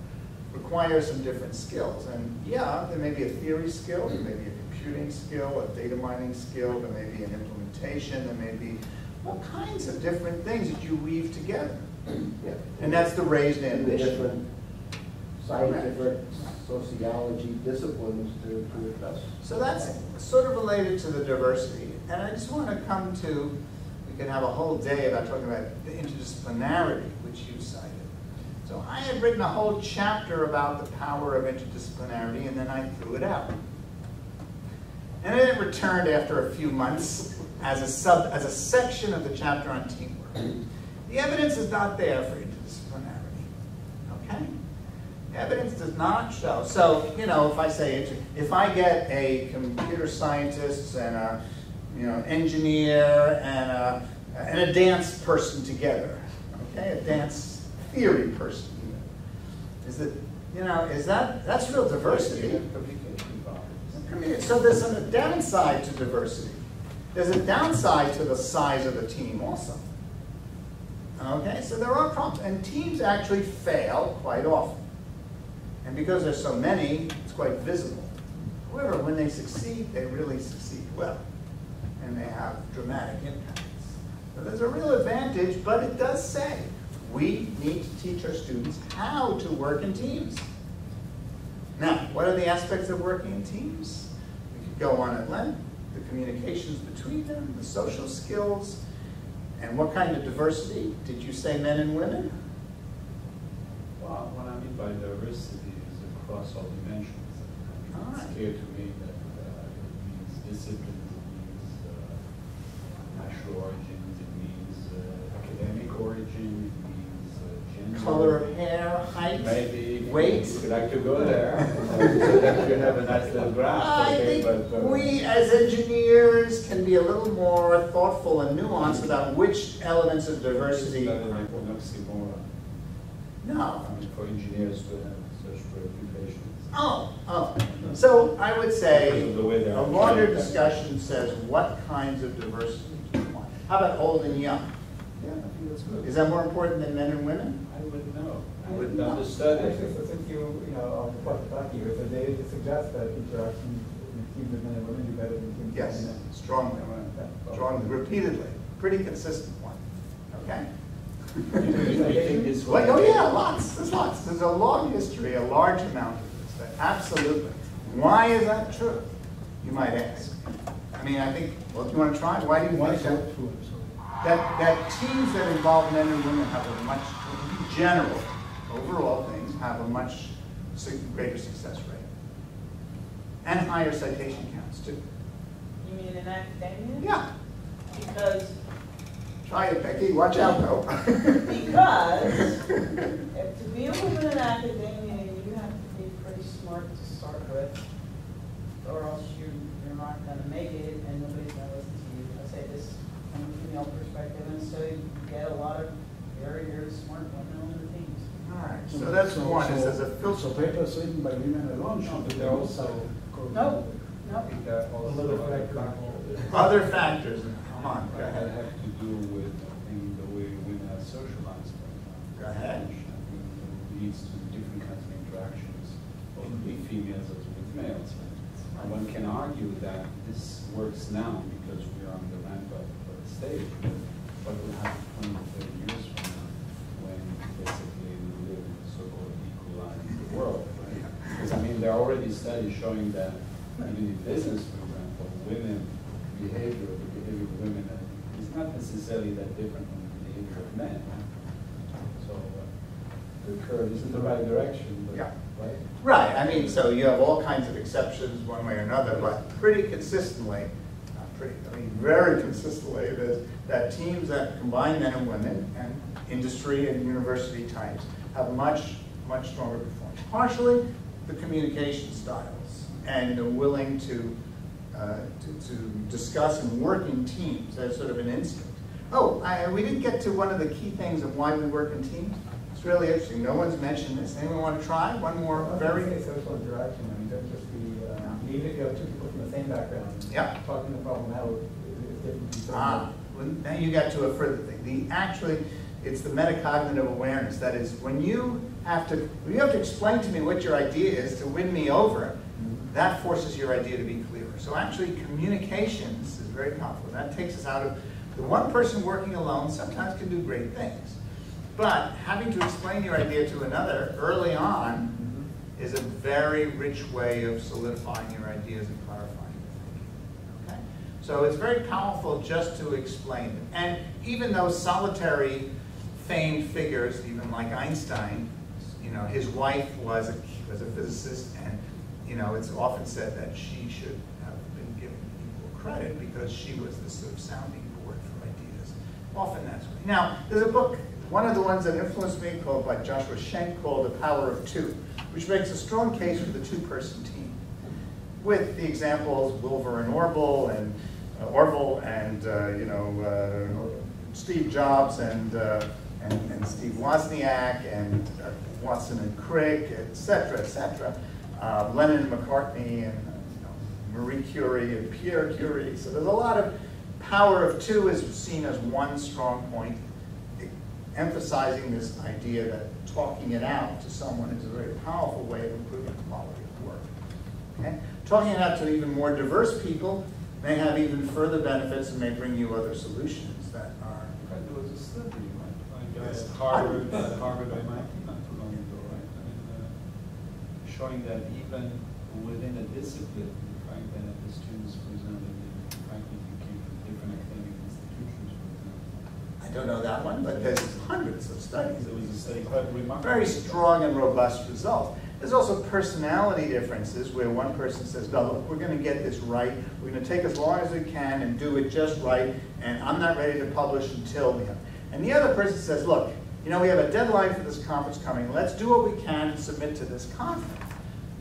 require some different skills. And yeah, there may be a theory skill, there may be a computing skill, a data mining skill, there may be an implementation, there may be all kinds of different things that you weave together. Yeah. And that's the raised ambition. different scientific sociology disciplines to, to address. So that's sort of related to the diversity. And I just want to come to, we can have a whole day about talking about the interdisciplinarity, which you cited. So I had written a whole chapter about the power of interdisciplinarity, and then I threw it out. And then it returned after a few months as a sub, as a section of the chapter on teamwork. The evidence is not there for interdisciplinarity. Okay? Evidence does not show. So, you know, if I say, if I get a computer scientist and a, you know, engineer and a, and a dance person together, okay, a dance theory person, is that, you know, is that, that's real diversity. So there's a downside to diversity. There's a downside to the size of the team also. Okay, so there are problems, and teams actually fail quite often. And because there's so many, it's quite visible. However, when they succeed, they really succeed well, and they have dramatic impacts. So there's a real advantage, but it does say we need to teach our students how to work in teams. Now, what are the aspects of working in teams? We could go on at length, the communications between them, the social skills, and what kind of diversity? Did you say men and women? Well, what I mean by diversity is across all dimensions. I mean, It's right. clear to me that uh, it means disciplines, it means uh, national origins, it means uh, academic origin, it means uh, gender. Color of hair, height, Maybe. weight? You'd like to go there, so that you have a nice little graph. I okay, think but, uh, we as engineers can be a little more thoughtful and nuanced about which elements of diversity. That an oxymoron. No. I mean, for engineers to have such preoccupations. Oh, oh. So I would say, the way a longer discussion says what kinds of diversity do you want? How about old and young? Yeah, I think that's good. Is that more important than men and women? I wouldn't know. I would wouldn't not. understand Actually, it. so since you, you know, um, reflect back here, so data to suggest that interactions in teams of men and women do better than teams of Yes, men. strongly, Yeah. strongly, repeatedly, pretty consistent one, okay? You think this Well, oh yeah, lots, there's lots, there's a long history, a large amount of this, but absolutely. Why is that true, you might ask? I mean, I think, well, if you want to try, why do you Why think is that? that true, I'm sorry? That, that teams that involve men and women have a much, in general, overall things, have a much greater success rate. And higher citation counts too. You mean in academia? Yeah, Because, try it, Becky, watch out though. because if to be a woman in academia, you have to be pretty smart to start with, or else you, you're not gonna make it work on other things. All right, so that's so, one, is so, as a filter. So papers written by women alone should be also. No, no. Other factors, come on. go That have to do with, I the way women are socialized. Go ahead. Leads to different kinds of interactions, both with females as with males. And One can argue that this works now because we're on the ramp up stage, but we'll have 20, studies showing that even in business, for example, women behavior, the behavior of women is not necessarily that different from the behavior of men. So uh, the curve is in the right direction, but, Yeah. right? Right, I mean, so you have all kinds of exceptions one way or another, but pretty consistently, not pretty, I mean, very consistently, it is that teams that combine men and women and industry and university types have much, much stronger performance. Partially, the communication styles and the willing to, uh, to, to discuss and work in teams as sort of an instinct. Oh, I, we didn't get to one of the key things of why we work in teams. It's really interesting. No one's mentioned this. Anyone want to try? One more Well, very. social interaction, I mean, don't just be, uh, even if you have two people from the same background. Yeah. Talking the problem out is is different. from Ah, well, now you got to a further thing. The, actually, it's the metacognitive awareness. That is, when you have to, you have to explain to me what your idea is to win me over, that forces your idea to be clearer. So actually, communications is very powerful. That takes us out of, the one person working alone sometimes can do great things. But having to explain your idea to another early on is a very rich way of solidifying your ideas and clarifying your thinking. Okay? So it's very powerful just to explain it. And even those solitary famed figures, even like Einstein, you know, his wife was a, was a physicist, and, you know, it's often said that she should have been given equal credit because she was the sort of sounding board for ideas. Often that's way. Now, there's a book, one of the ones that influenced me, called by Joshua Shenk, called The Power of Two, which makes a strong case for the two-person team, with the examples Wilbur and Orville and uh, Orville and uh, you know uh, Steve Jobs and, uh, and and Steve Wozniak and uh, Watson and Crick, et cetera, et cetera. Uh, Lennon and McCartney and you know, Marie Curie and Pierre Curie. So there's a lot of power of two is seen as one strong point, emphasizing this idea that talking it out to someone is a very powerful way of improving the quality of work. Okay? Talking it out to even more diverse people may have even further benefits and may bring you other solutions that are. There was a by Yes. uh, Harvard, uh, Harvard MIT not too long ago, right? I mean, uh, showing that even within a discipline, the fact that the students, for example, they frankly came from different academic institutions, for example. I don't know that one, but there's hundreds of studies. There was a study quite remarkable. Very strong and robust results. There's also personality differences where one person says, no, look, we're going to get this right. We're going to take as long as we can and do it just right, and I'm not ready to publish until we have. And the other person says, look, you know, we have a deadline for this conference coming. Let's do what we can to submit to this conference.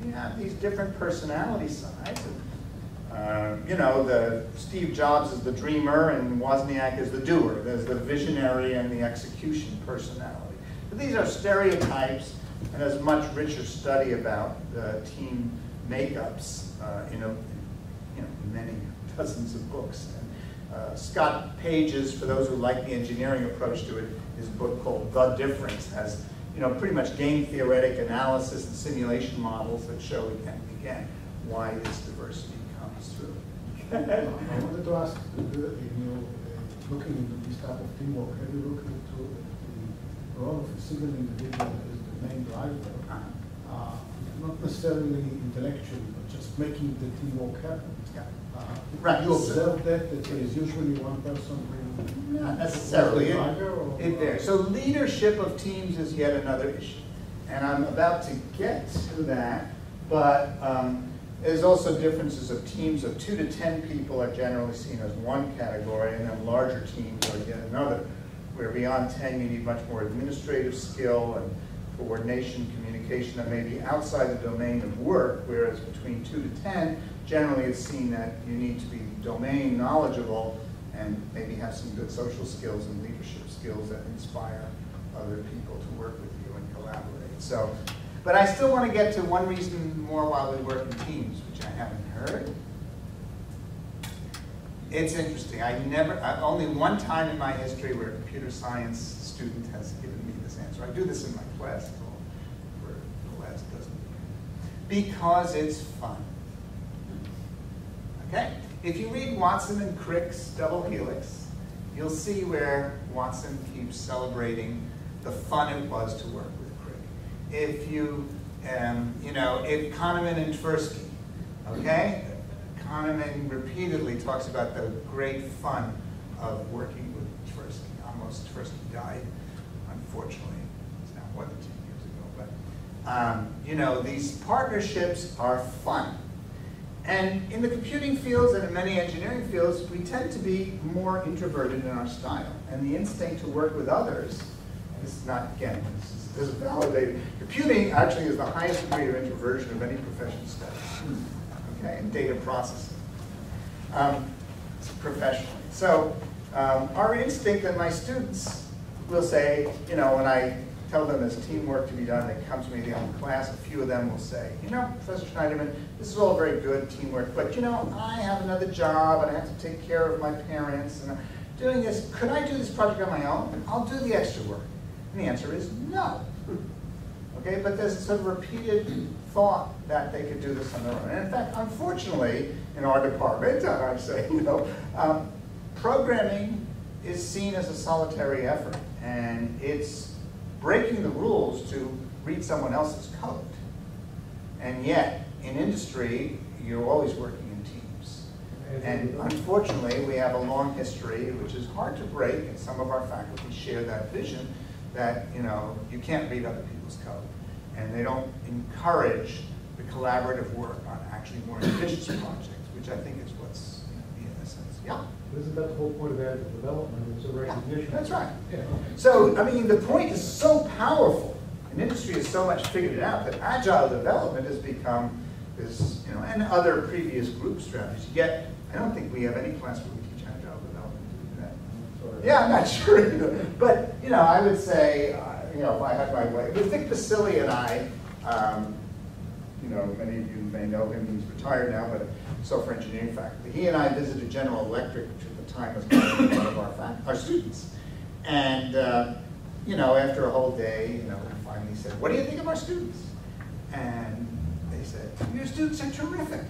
You have these different personality sides. Uh, you know, the Steve Jobs is the dreamer and Wozniak is the doer. There's the visionary and the execution personality. But these are stereotypes, and there's much richer study about the team makeups uh, in, a, you know, many dozens of books. And, uh, Scott Page's, for those who like the engineering approach to it, his book called The Difference has you know, pretty much game theoretic analysis and simulation models that show again and again why this diversity comes through. I wanted to ask, uh, you know, uh, looking into this type of teamwork, have you looked into the role of a single individual as the main driver? Uh, Not necessarily intellectually, but just making the teamwork happen. Yeah. Uh, Right. You observe that, that there is usually one person who. Not necessarily. driver, It varies. So leadership of teams is yet another issue. And I'm about to get to that, but um, there's also differences of teams of two to 10 people are generally seen as one category, and then larger teams are yet another, where beyond 10 you need much more administrative skill and coordination, communication that may be outside the domain of work, whereas between two to 10, generally it's seen that you need to be domain knowledgeable and maybe have some good social skills and leadership skills that inspire other people to work with you and collaborate. So, but I still want to get to one reason more why we work in teams, which I haven't heard. It's interesting. I never, I, only one time in my history where a computer science student has given me this answer. I do this in my class for the last dozen years. Because it's fun. Okay? If you read Watson and Crick's Double Helix, you'll see where Watson keeps celebrating the fun it was to work with Crick. If you, um, you know, if Kahneman and Tversky, okay? Kahneman repeatedly talks about the great fun of working with Tversky. Almost Tversky died, unfortunately. It's now more than 10 years ago. But, um, you know, these partnerships are fun. And in the computing fields and in many engineering fields, we tend to be more introverted in our style. And the instinct to work with others, this is not, again, this is, this is validated. Computing actually is the highest degree of introversion of any profession studied, okay, in data processing, um, professionally. So um, our instinct and my students will say, you know, when I tell them there's teamwork to be done, they come to me in the class, a few of them will say, you know, Professor Shneiderman, this is all very good teamwork, but you know, I have another job and I have to take care of my parents and I'm doing this, could I do this project on my own? I'll do the extra work. And the answer is no. Okay, but there's sort of repeated thought that they could do this on their own. And in fact, unfortunately, in our department, I'd say, you know, um, programming is seen as a solitary effort, and it's breaking the rules to read someone else's code. And yet, in industry, you're always working in teams. And unfortunately, we have a long history, which is hard to break, and some of our faculty share that vision, that, you know, you can't read other people's code. and they don't encourage the collaborative work on actually more ambitious projects, which I think is what's, you know, the essence. Yeah? Isn't that the whole point of additive development, it's a recognition? That's right. Yeah. So, I mean, the point is so powerful, and industry has so much figured it out, that agile development has become this, you know, and other previous group strategies. Yet, I don't think we have any class where we teach agile development. Do we do that? Yeah, I'm not sure either. But, you know, I would say, uh, you know, if I had my way, but Vic Basili and I, um, you know, many of you may know him, he's retired now, but software engineering faculty. He and I visited General Electric, which at the time was one of our, our students. And, uh, you know, after a whole day, you know, we finally said, what do you think of our students? And they said, your students are terrific,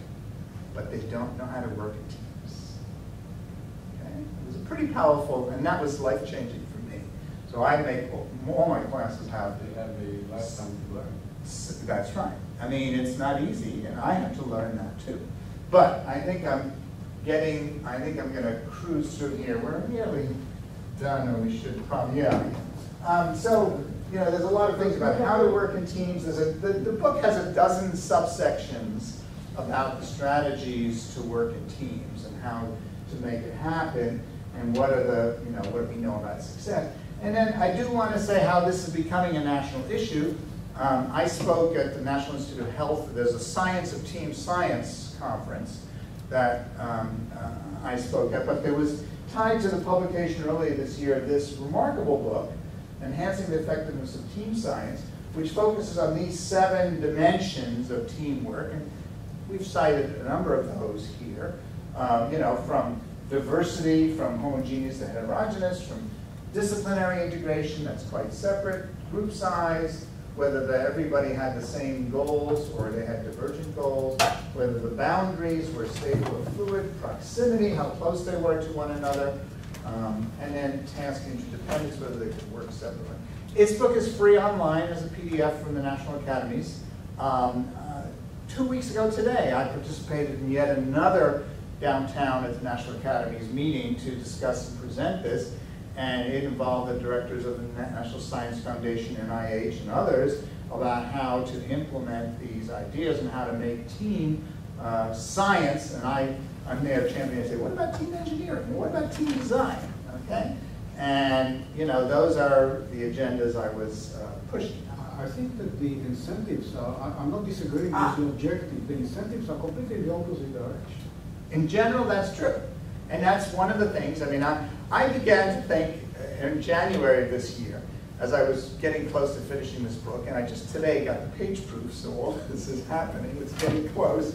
but they don't know how to work in teams. Okay? It was a pretty powerful, and that was life-changing for me. So I make, all my classes have They have a lifetime to learn. That's right. I mean, it's not easy, and I have to learn that too. But I think I'm getting, I think I'm gonna cruise through here. We're nearly done, or we should probably, yeah. Um, so, you know, there's a lot of things about how to work in teams. There's a, the, the book has a dozen subsections about the strategies to work in teams and how to make it happen, and what are the, you know, what do we know about success. And then I do want to say how this is becoming a national issue. Um, I spoke at the National Institute of Health. There's a Science of Team Science conference that um, uh, I spoke at, but there was tied to the publication earlier this year this remarkable book, Enhancing the Effectiveness of Team Science, which focuses on these seven dimensions of teamwork. And we've cited a number of those here, um, you know, from diversity, from homogeneous to heterogeneous, from disciplinary integration, that's quite separate, group size, whether the, everybody had the same goals or they had divergent goals, whether the boundaries were stable or fluid, proximity, how close they were to one another, um, and then task interdependence, whether they could work separately. Its book is free online as a PDF from the National Academies. Um, uh, two weeks ago today, I participated in yet another downtown at the National Academies meeting to discuss and present this, and it involved the directors of the National Science Foundation, NIH, and others about how to implement these ideas and how to make team uh, science, and I, I'm there championing, I say, what about team engineering? What about team design? Okay? And, you know, those are the agendas I was uh, pushing. I think that the incentives, are- I- I'm not disagreeing Ah. with the objective, the incentives are completely the opposite direction. In general, that's true. And that's one of the things, I mean, I, I began to think uh, in January of this year, as I was getting close to finishing this book, and I just today got the page proof, so all this is happening, it's getting close.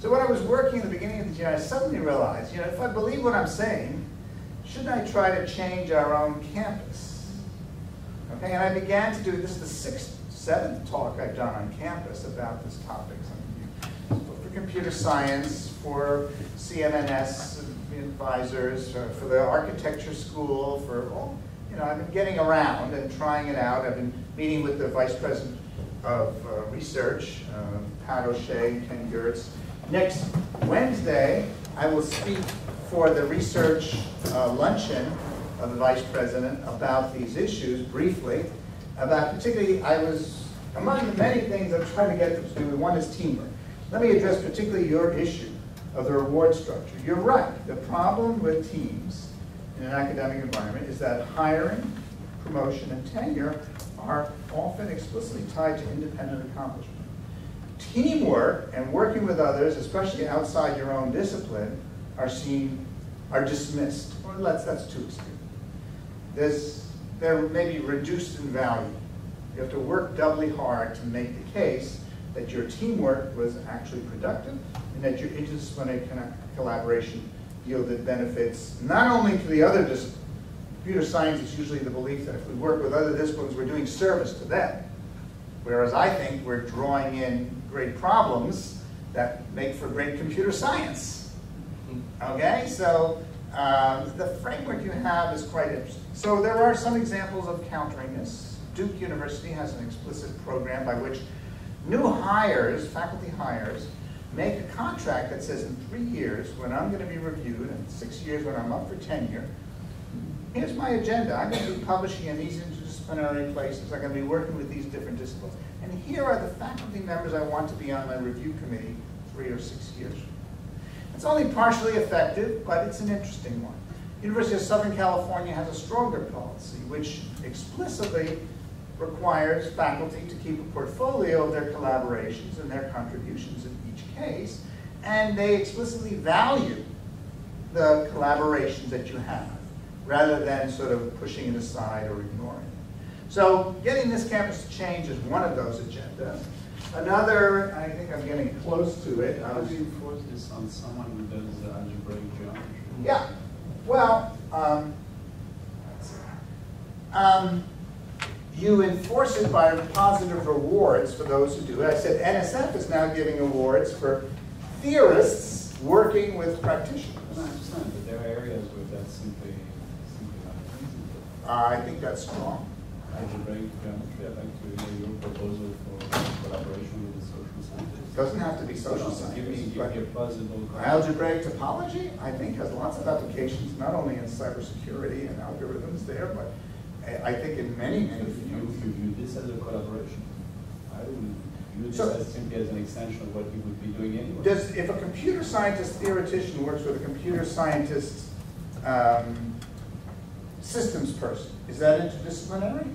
So when I was working at the beginning of the year, I suddenly realized, you know, if I believe what I'm saying, shouldn't I try to change our own campus? Okay, and I began to do, this is the sixth, seventh talk I've done on campus about this topic. For computer science, for CMNS advisors, for for the architecture school, for all, you know, I've been getting around and trying it out. I've been meeting with the vice president of uh, research, uh, Pat O'Shea Ken Gertz. Next Wednesday, I will speak for the research uh, luncheon of the vice president about these issues briefly. About particularly, I was, among the many things I'm trying to get them to do, one is teamwork. Let me address particularly your issue of the reward structure. You're right, the problem with teams in an academic environment is that hiring, promotion, and tenure are often explicitly tied to independent accomplishment. Teamwork and working with others, especially outside your own discipline, are seen, are dismissed. Or let's, that's too extreme. There's, they're maybe reduced in value. You have to work doubly hard to make the case that your teamwork was actually productive that your interdisciplinary collaboration yielded benefits not only to the other disciplines. Computer science is usually the belief that if we work with other disciplines, we're doing service to them. Whereas I think we're drawing in great problems that make for great computer science. Okay, so um, the framework you have is quite interesting. So there are some examples of countering this. Duke University has an explicit program by which new hires, faculty hires, make a contract that says in three years, when I'm going to be reviewed, and six years when I'm up for tenure, here's my agenda. I'm going to be publishing in these interdisciplinary places. I'm going to be working with these different disciplines. And here are the faculty members I want to be on my review committee three or six years. It's only partially effective, but it's an interesting one. University of Southern California has a stronger policy, which explicitly requires faculty to keep a portfolio of their collaborations and their contributions case, and they explicitly value the collaborations that you have, rather than sort of pushing it aside or ignoring it. So getting this campus to change is one of those agendas. Another, I think I'm getting close to it. I How was- do you enforce this on someone who does algebraic geometry? Yeah, well, um, um, you enforce it by positive rewards for those who do it. I said NSF is now giving awards for theorists working with practitioners. I understand, but there are areas where that's simply, simply not feasible. I think that's strong. Algebraic geometry, I'd like to hear your proposal for collaboration with the social scientists. Doesn't have to be social No, Give me, science, give me a plausible. algebraic topology, I think, has lots of applications, not only in cybersecurity and algorithms there, but I think in many, many you, fields. you view this as a collaboration, I would view this So- as simply as an extension of what you would be doing anyway. Does, if a computer scientist theoretician works with a computer scientist um, systems person, is that interdisciplinary?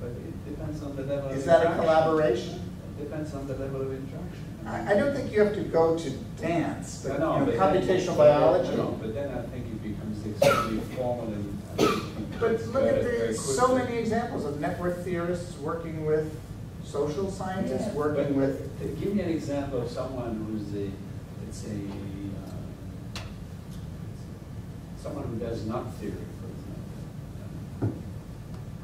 But it depends on the level of Is that a collaboration? It depends on the level of interaction. I, I don't think you have to go to dance, but, you No, know, but computational biology. No, but then I think it becomes extremely formal and. and But look at very- very the, so many examples of network theorists working with social scientists, Yeah, working but with, t- Give me an example of someone who's a, let's say, uh, someone who does knot theory, for example.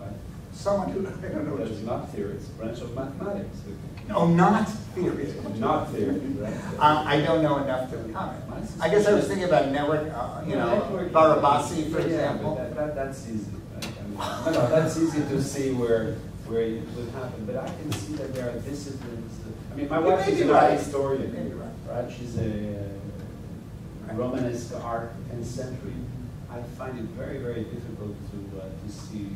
Right? Someone who, I don't know you knot theory, it's a branch of mathematics. No, knot theory. Knot theory, right? Uh, I don't know enough to comment. I guess I was thinking about network, uh, you know, Network- Barabasi, for Yeah, example. that, that, that's easy. right? I mean, No, no, that's easy to see where, where it would happen, but I can see that there are disciplines. that- I mean, my wife is be an art right. historian. Right. Right, she's a uh, Romanesque art, 10th century. I find it very, very difficult to, uh, to see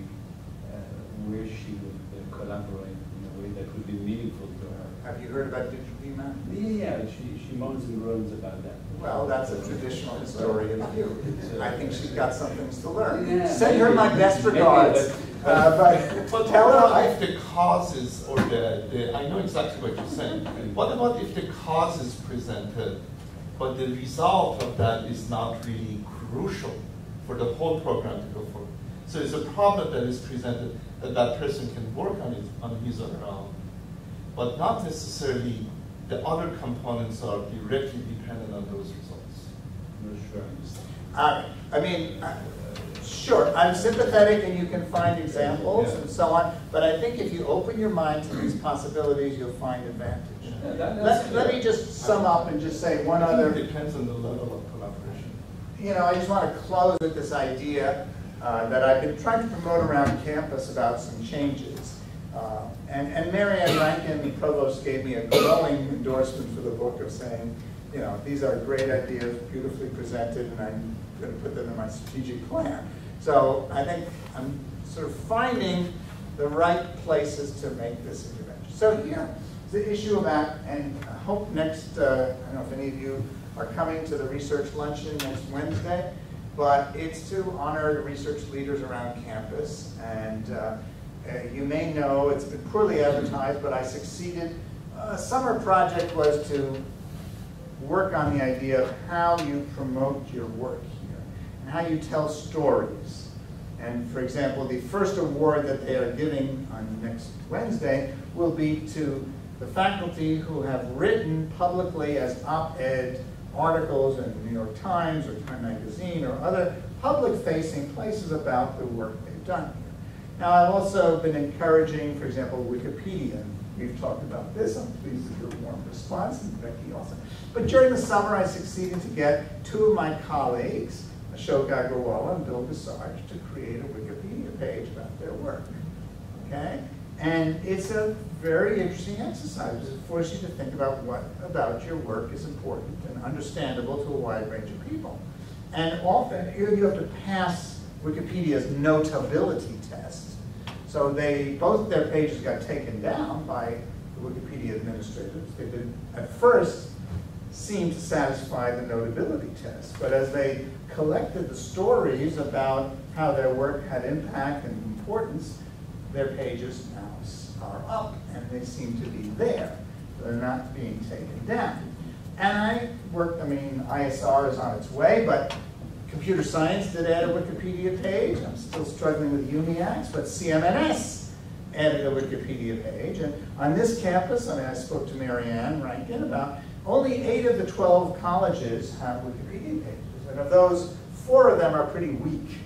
where she would uh, collaborate in a way that would be meaningful to her. Have you heard about digital map? Yeah, yeah, she, she moans and groans about that. Well, that's a traditional historian view. I think she's got some things to learn. Yeah, Send her my best regards. but- Uh, But But tell what her, about if the causes or the, the, I know exactly what you're saying. What about if the cause is presented, but the result of that is not really crucial for the whole program to go forward? So it's a problem that is presented that that person can work on it on his or her own, but not necessarily the other components are directly dependent on those results. I'm not sure I understand. uh, I mean, uh, sure, I'm sympathetic and you can find examples and so on, but I think if you open your mind to these possibilities, you'll find advantage. Yeah, Let, let me just sum up and just say one I think other It depends on the level of collaboration. you know, I just want to close with this idea uh, that I've been trying to promote around campus about some changes. Uh, And, and Mary Ann Rankin, the provost, gave me a glowing endorsement for the book of saying, you know, these are great ideas, beautifully presented, and I'm going to put them in my strategic plan. So I think I'm sort of finding the right places to make this intervention. So here, the issue about, and I hope next, uh, I don't know if any of you are coming to the research luncheon next Wednesday, but it's to honor the research leaders around campus. And uh, uh, you may know, it's been poorly advertised, but I succeeded. A summer project was to work on the idea of how you promote your work here and how you tell stories. And for example, the first award that they are giving on next Wednesday will be to the faculty who have written publicly as op-ed articles in the New York Times or Time Magazine or other public-facing places about the work they've done. Now, I've also been encouraging, for example, Wikipedia. We've talked about this. I'm pleased with your warm response, and Becky also. But during the summer, I succeeded to get two of my colleagues, Ashok Agrawala and Bill Visage, to create a Wikipedia page about their work. Okay? And it's a very interesting exercise. It forces you to think about what about your work is important and understandable to a wide range of people. And often, you have to pass Wikipedia's notability test, So they, both their pages got taken down by the Wikipedia administrators. They did, at first, seem to satisfy the notability test, but as they collected the stories about how their work had impact and importance, their pages now are up, and they seem to be there. They're not being taken down. And I worked, I mean, ISR is on its way, but computer science did add a Wikipedia page. I'm still struggling with UMIACS, but CMNS added a Wikipedia page. And on this campus, I mean, I spoke to Mary Ann Rankin about, only eight of the 12 colleges have Wikipedia pages. And of those, four of them are pretty weak.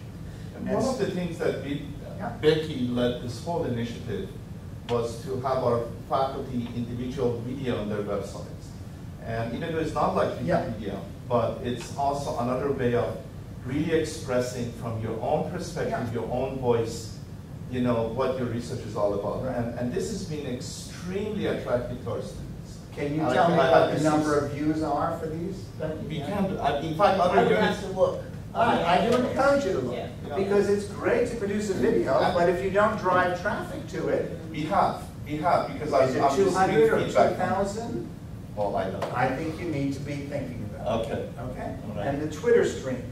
And one of the things that we, Yeah. Becky led this whole initiative was to have our faculty individual video on their websites. And even though it's not like Yeah. Wikipedia, but it's also another way of really expressing from your own perspective, Yeah. your own voice, you know, what your research is all about. Right. And, and this has been extremely attractive to our students. Can you I- tell me I- what the number of views are for these? We Yeah. can, I- in fact, other units. have to look. I, I do encourage you to look, Yeah. because it's great to produce a video, but if you don't drive traffic to it, We have, we have, because I, is I'm two receiving hundred or two feedback. thousand? Well, I don't know. I think you need to be thinking about it. Okay. Okay? All right. And the Twitter stream.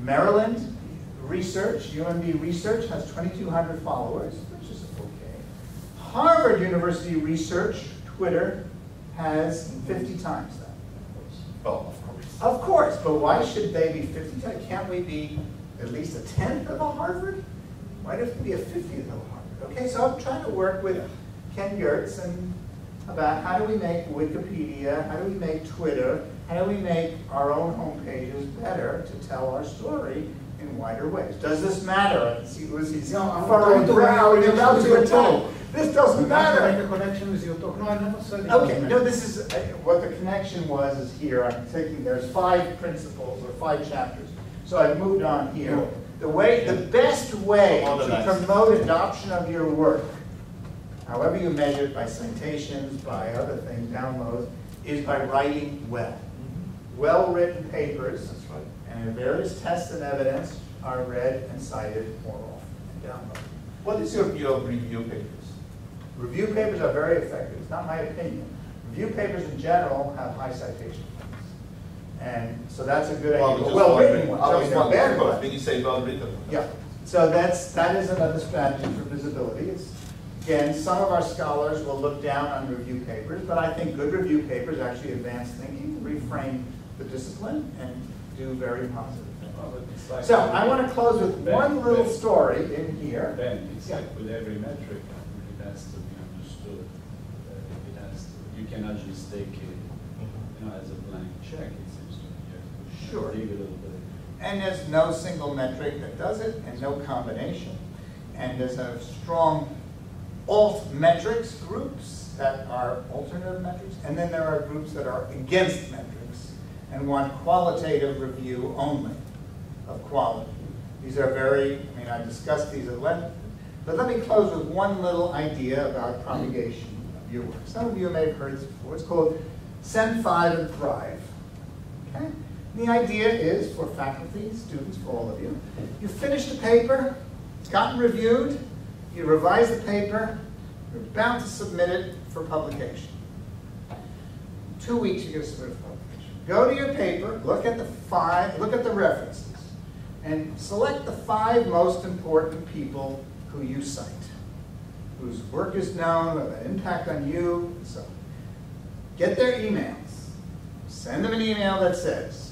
Maryland Research, UMD Research has twenty-two hundred followers, which is okay. Harvard University Research, Twitter, has mm-hmm. fifty times that. Well, of course. Of course, but why should they be fifty times? Can't we be at least a tenth of a Harvard? Why do we be a fiftieth of a Harvard? Okay, so I'm trying to work with Ken Yurts and about how do we make Wikipedia, how do we make Twitter, how do we make our own homepages better to tell our story in wider ways? Does this matter? Can see No, I'm furrowed brow, you're about to attack. This doesn't You have to matter. make a connection with your talk. No, I never said it. Okay, no, this is, uh, what the connection was is here, I'm taking, there's five principles or five chapters. So I've moved on here. The way, the best way to promote adoption of your work, however you measure it, by citations, by other things, downloads, is by writing well. Mm-hmm. Well-written papers, right. and various tests and evidence are read and cited more often and downloaded. What is your view of review papers? Review papers are very effective, it's not my opinion. Review papers in general have high citation points. And so that's a good Well, idea, just well written ones, I so was not bad of course, ones. When you say well written. Yeah, so that's, that is another strategy for visibility. It's, again, some of our scholars will look down on review papers, but I think good review papers actually advance thinking, reframe the discipline, and do very positive things. So I want to close with one little story in here. Ben, it's Yeah. like with every metric, it has to be understood. Uh, It has to, you cannot just take it, you know, as a blank check, it seems to me. You have to Sure. Dig a little bit. And there's no single metric that does it, and no combination. And there's a strong alt metrics groups that are alternative metrics, and then there are groups that are against metrics and want qualitative review only of quality. These are very, I mean, I discussed these at length, but let me close with one little idea about propagation of your work. Some of you may have heard this before. It's called Send Five and Thrive. Okay? The idea is for faculty, students, for all of you, you finished a paper, it's gotten reviewed, you revise the paper, you're bound to submit it for publication. Two weeks, you're gonna submit it for publication. Go to your paper, look at the five, look at the references, and select the five most important people who you cite, whose work is known, or the impact on you, and so on. Get their emails. Send them an email that says,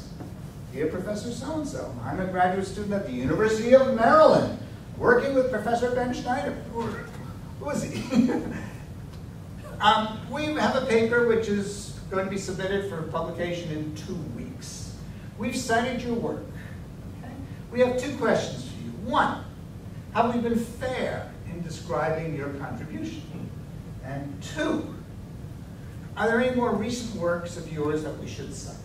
Dear Professor so-and-so, I'm a graduate student at the University of Maryland, working with Professor Ben Schneider. Who is he? Um, we have a paper which is going to be submitted for publication in two weeks. We've cited your work. okay? We have two questions for you. One, have we been fair in describing your contribution? And two, are there any more recent works of yours that we should cite?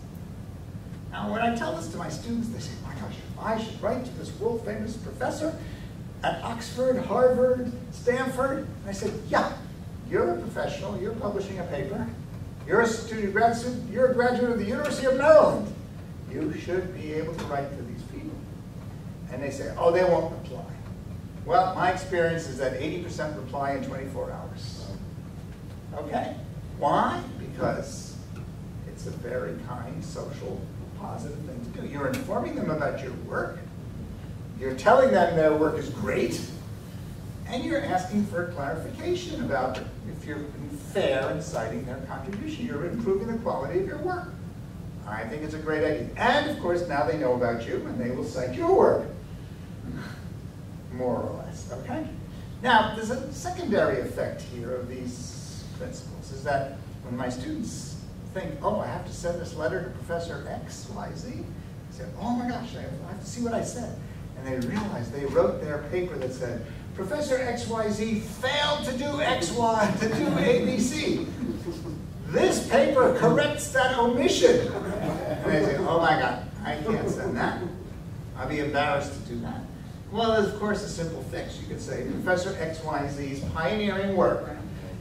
Now, when I tell this to my students, they say, my gosh, I should write to this world famous professor at Oxford, Harvard, Stanford. And I said, yeah, you're a professional, you're publishing a paper, you're a student, grad student, you're a graduate of the University of Maryland. You should be able to write to these people. And they say, oh, they won't reply. Well, my experience is that eighty percent reply in twenty-four hours. Okay, why? Because it's a very kind, social, positive thing to do. You're informing them about your work, you're telling them their work is great, and you're asking for clarification about if you're fair in citing their contribution. You're improving the quality of your work. I think it's a great idea. And of course, now they know about you and they will cite your work. More or less, okay? Now, there's a secondary effect here of these principles, is that when my students think, oh, I have to send this letter to Professor X, Y, Z, say, oh my gosh, I have to see what I said. And they realize they wrote their paper that said, Professor XYZ failed to do XY, to do ABC. This paper corrects that omission. And they say, oh my God, I can't send that. I'll be embarrassed to do that. Well, of course a simple fix. You could say Professor XYZ's pioneering work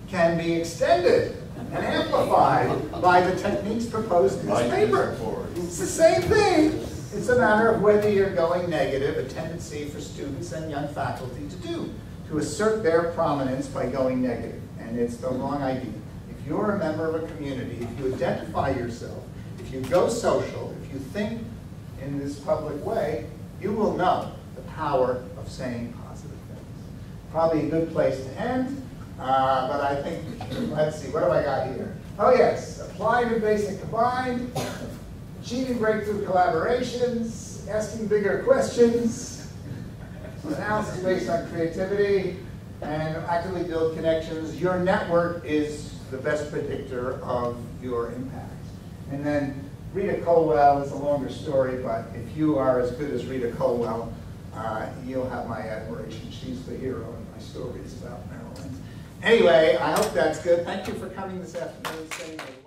can be extended and amplified by the techniques proposed in this paper. It's the same thing. It's a matter of whether you're going negative, a tendency for students and young faculty to do, to assert their prominence by going negative. And it's the wrong idea. If you're a member of a community, if you identify yourself, if you go social, if you think in this public way, you will know the power of saying positive things. Probably a good place to end, uh, but I think, let's see, what have I got here? Oh yes, applied and basic combined, achieving breakthrough collaborations, asking bigger questions, analysis based on creativity, and actively build connections. Your network is the best predictor of your impact. And then Rita Colwell is a longer story, but if you are as good as Rita Colwell, uh, you'll have my admiration. She's the hero in my stories about. Anyway, I hope that's good. Thank you for coming this afternoon.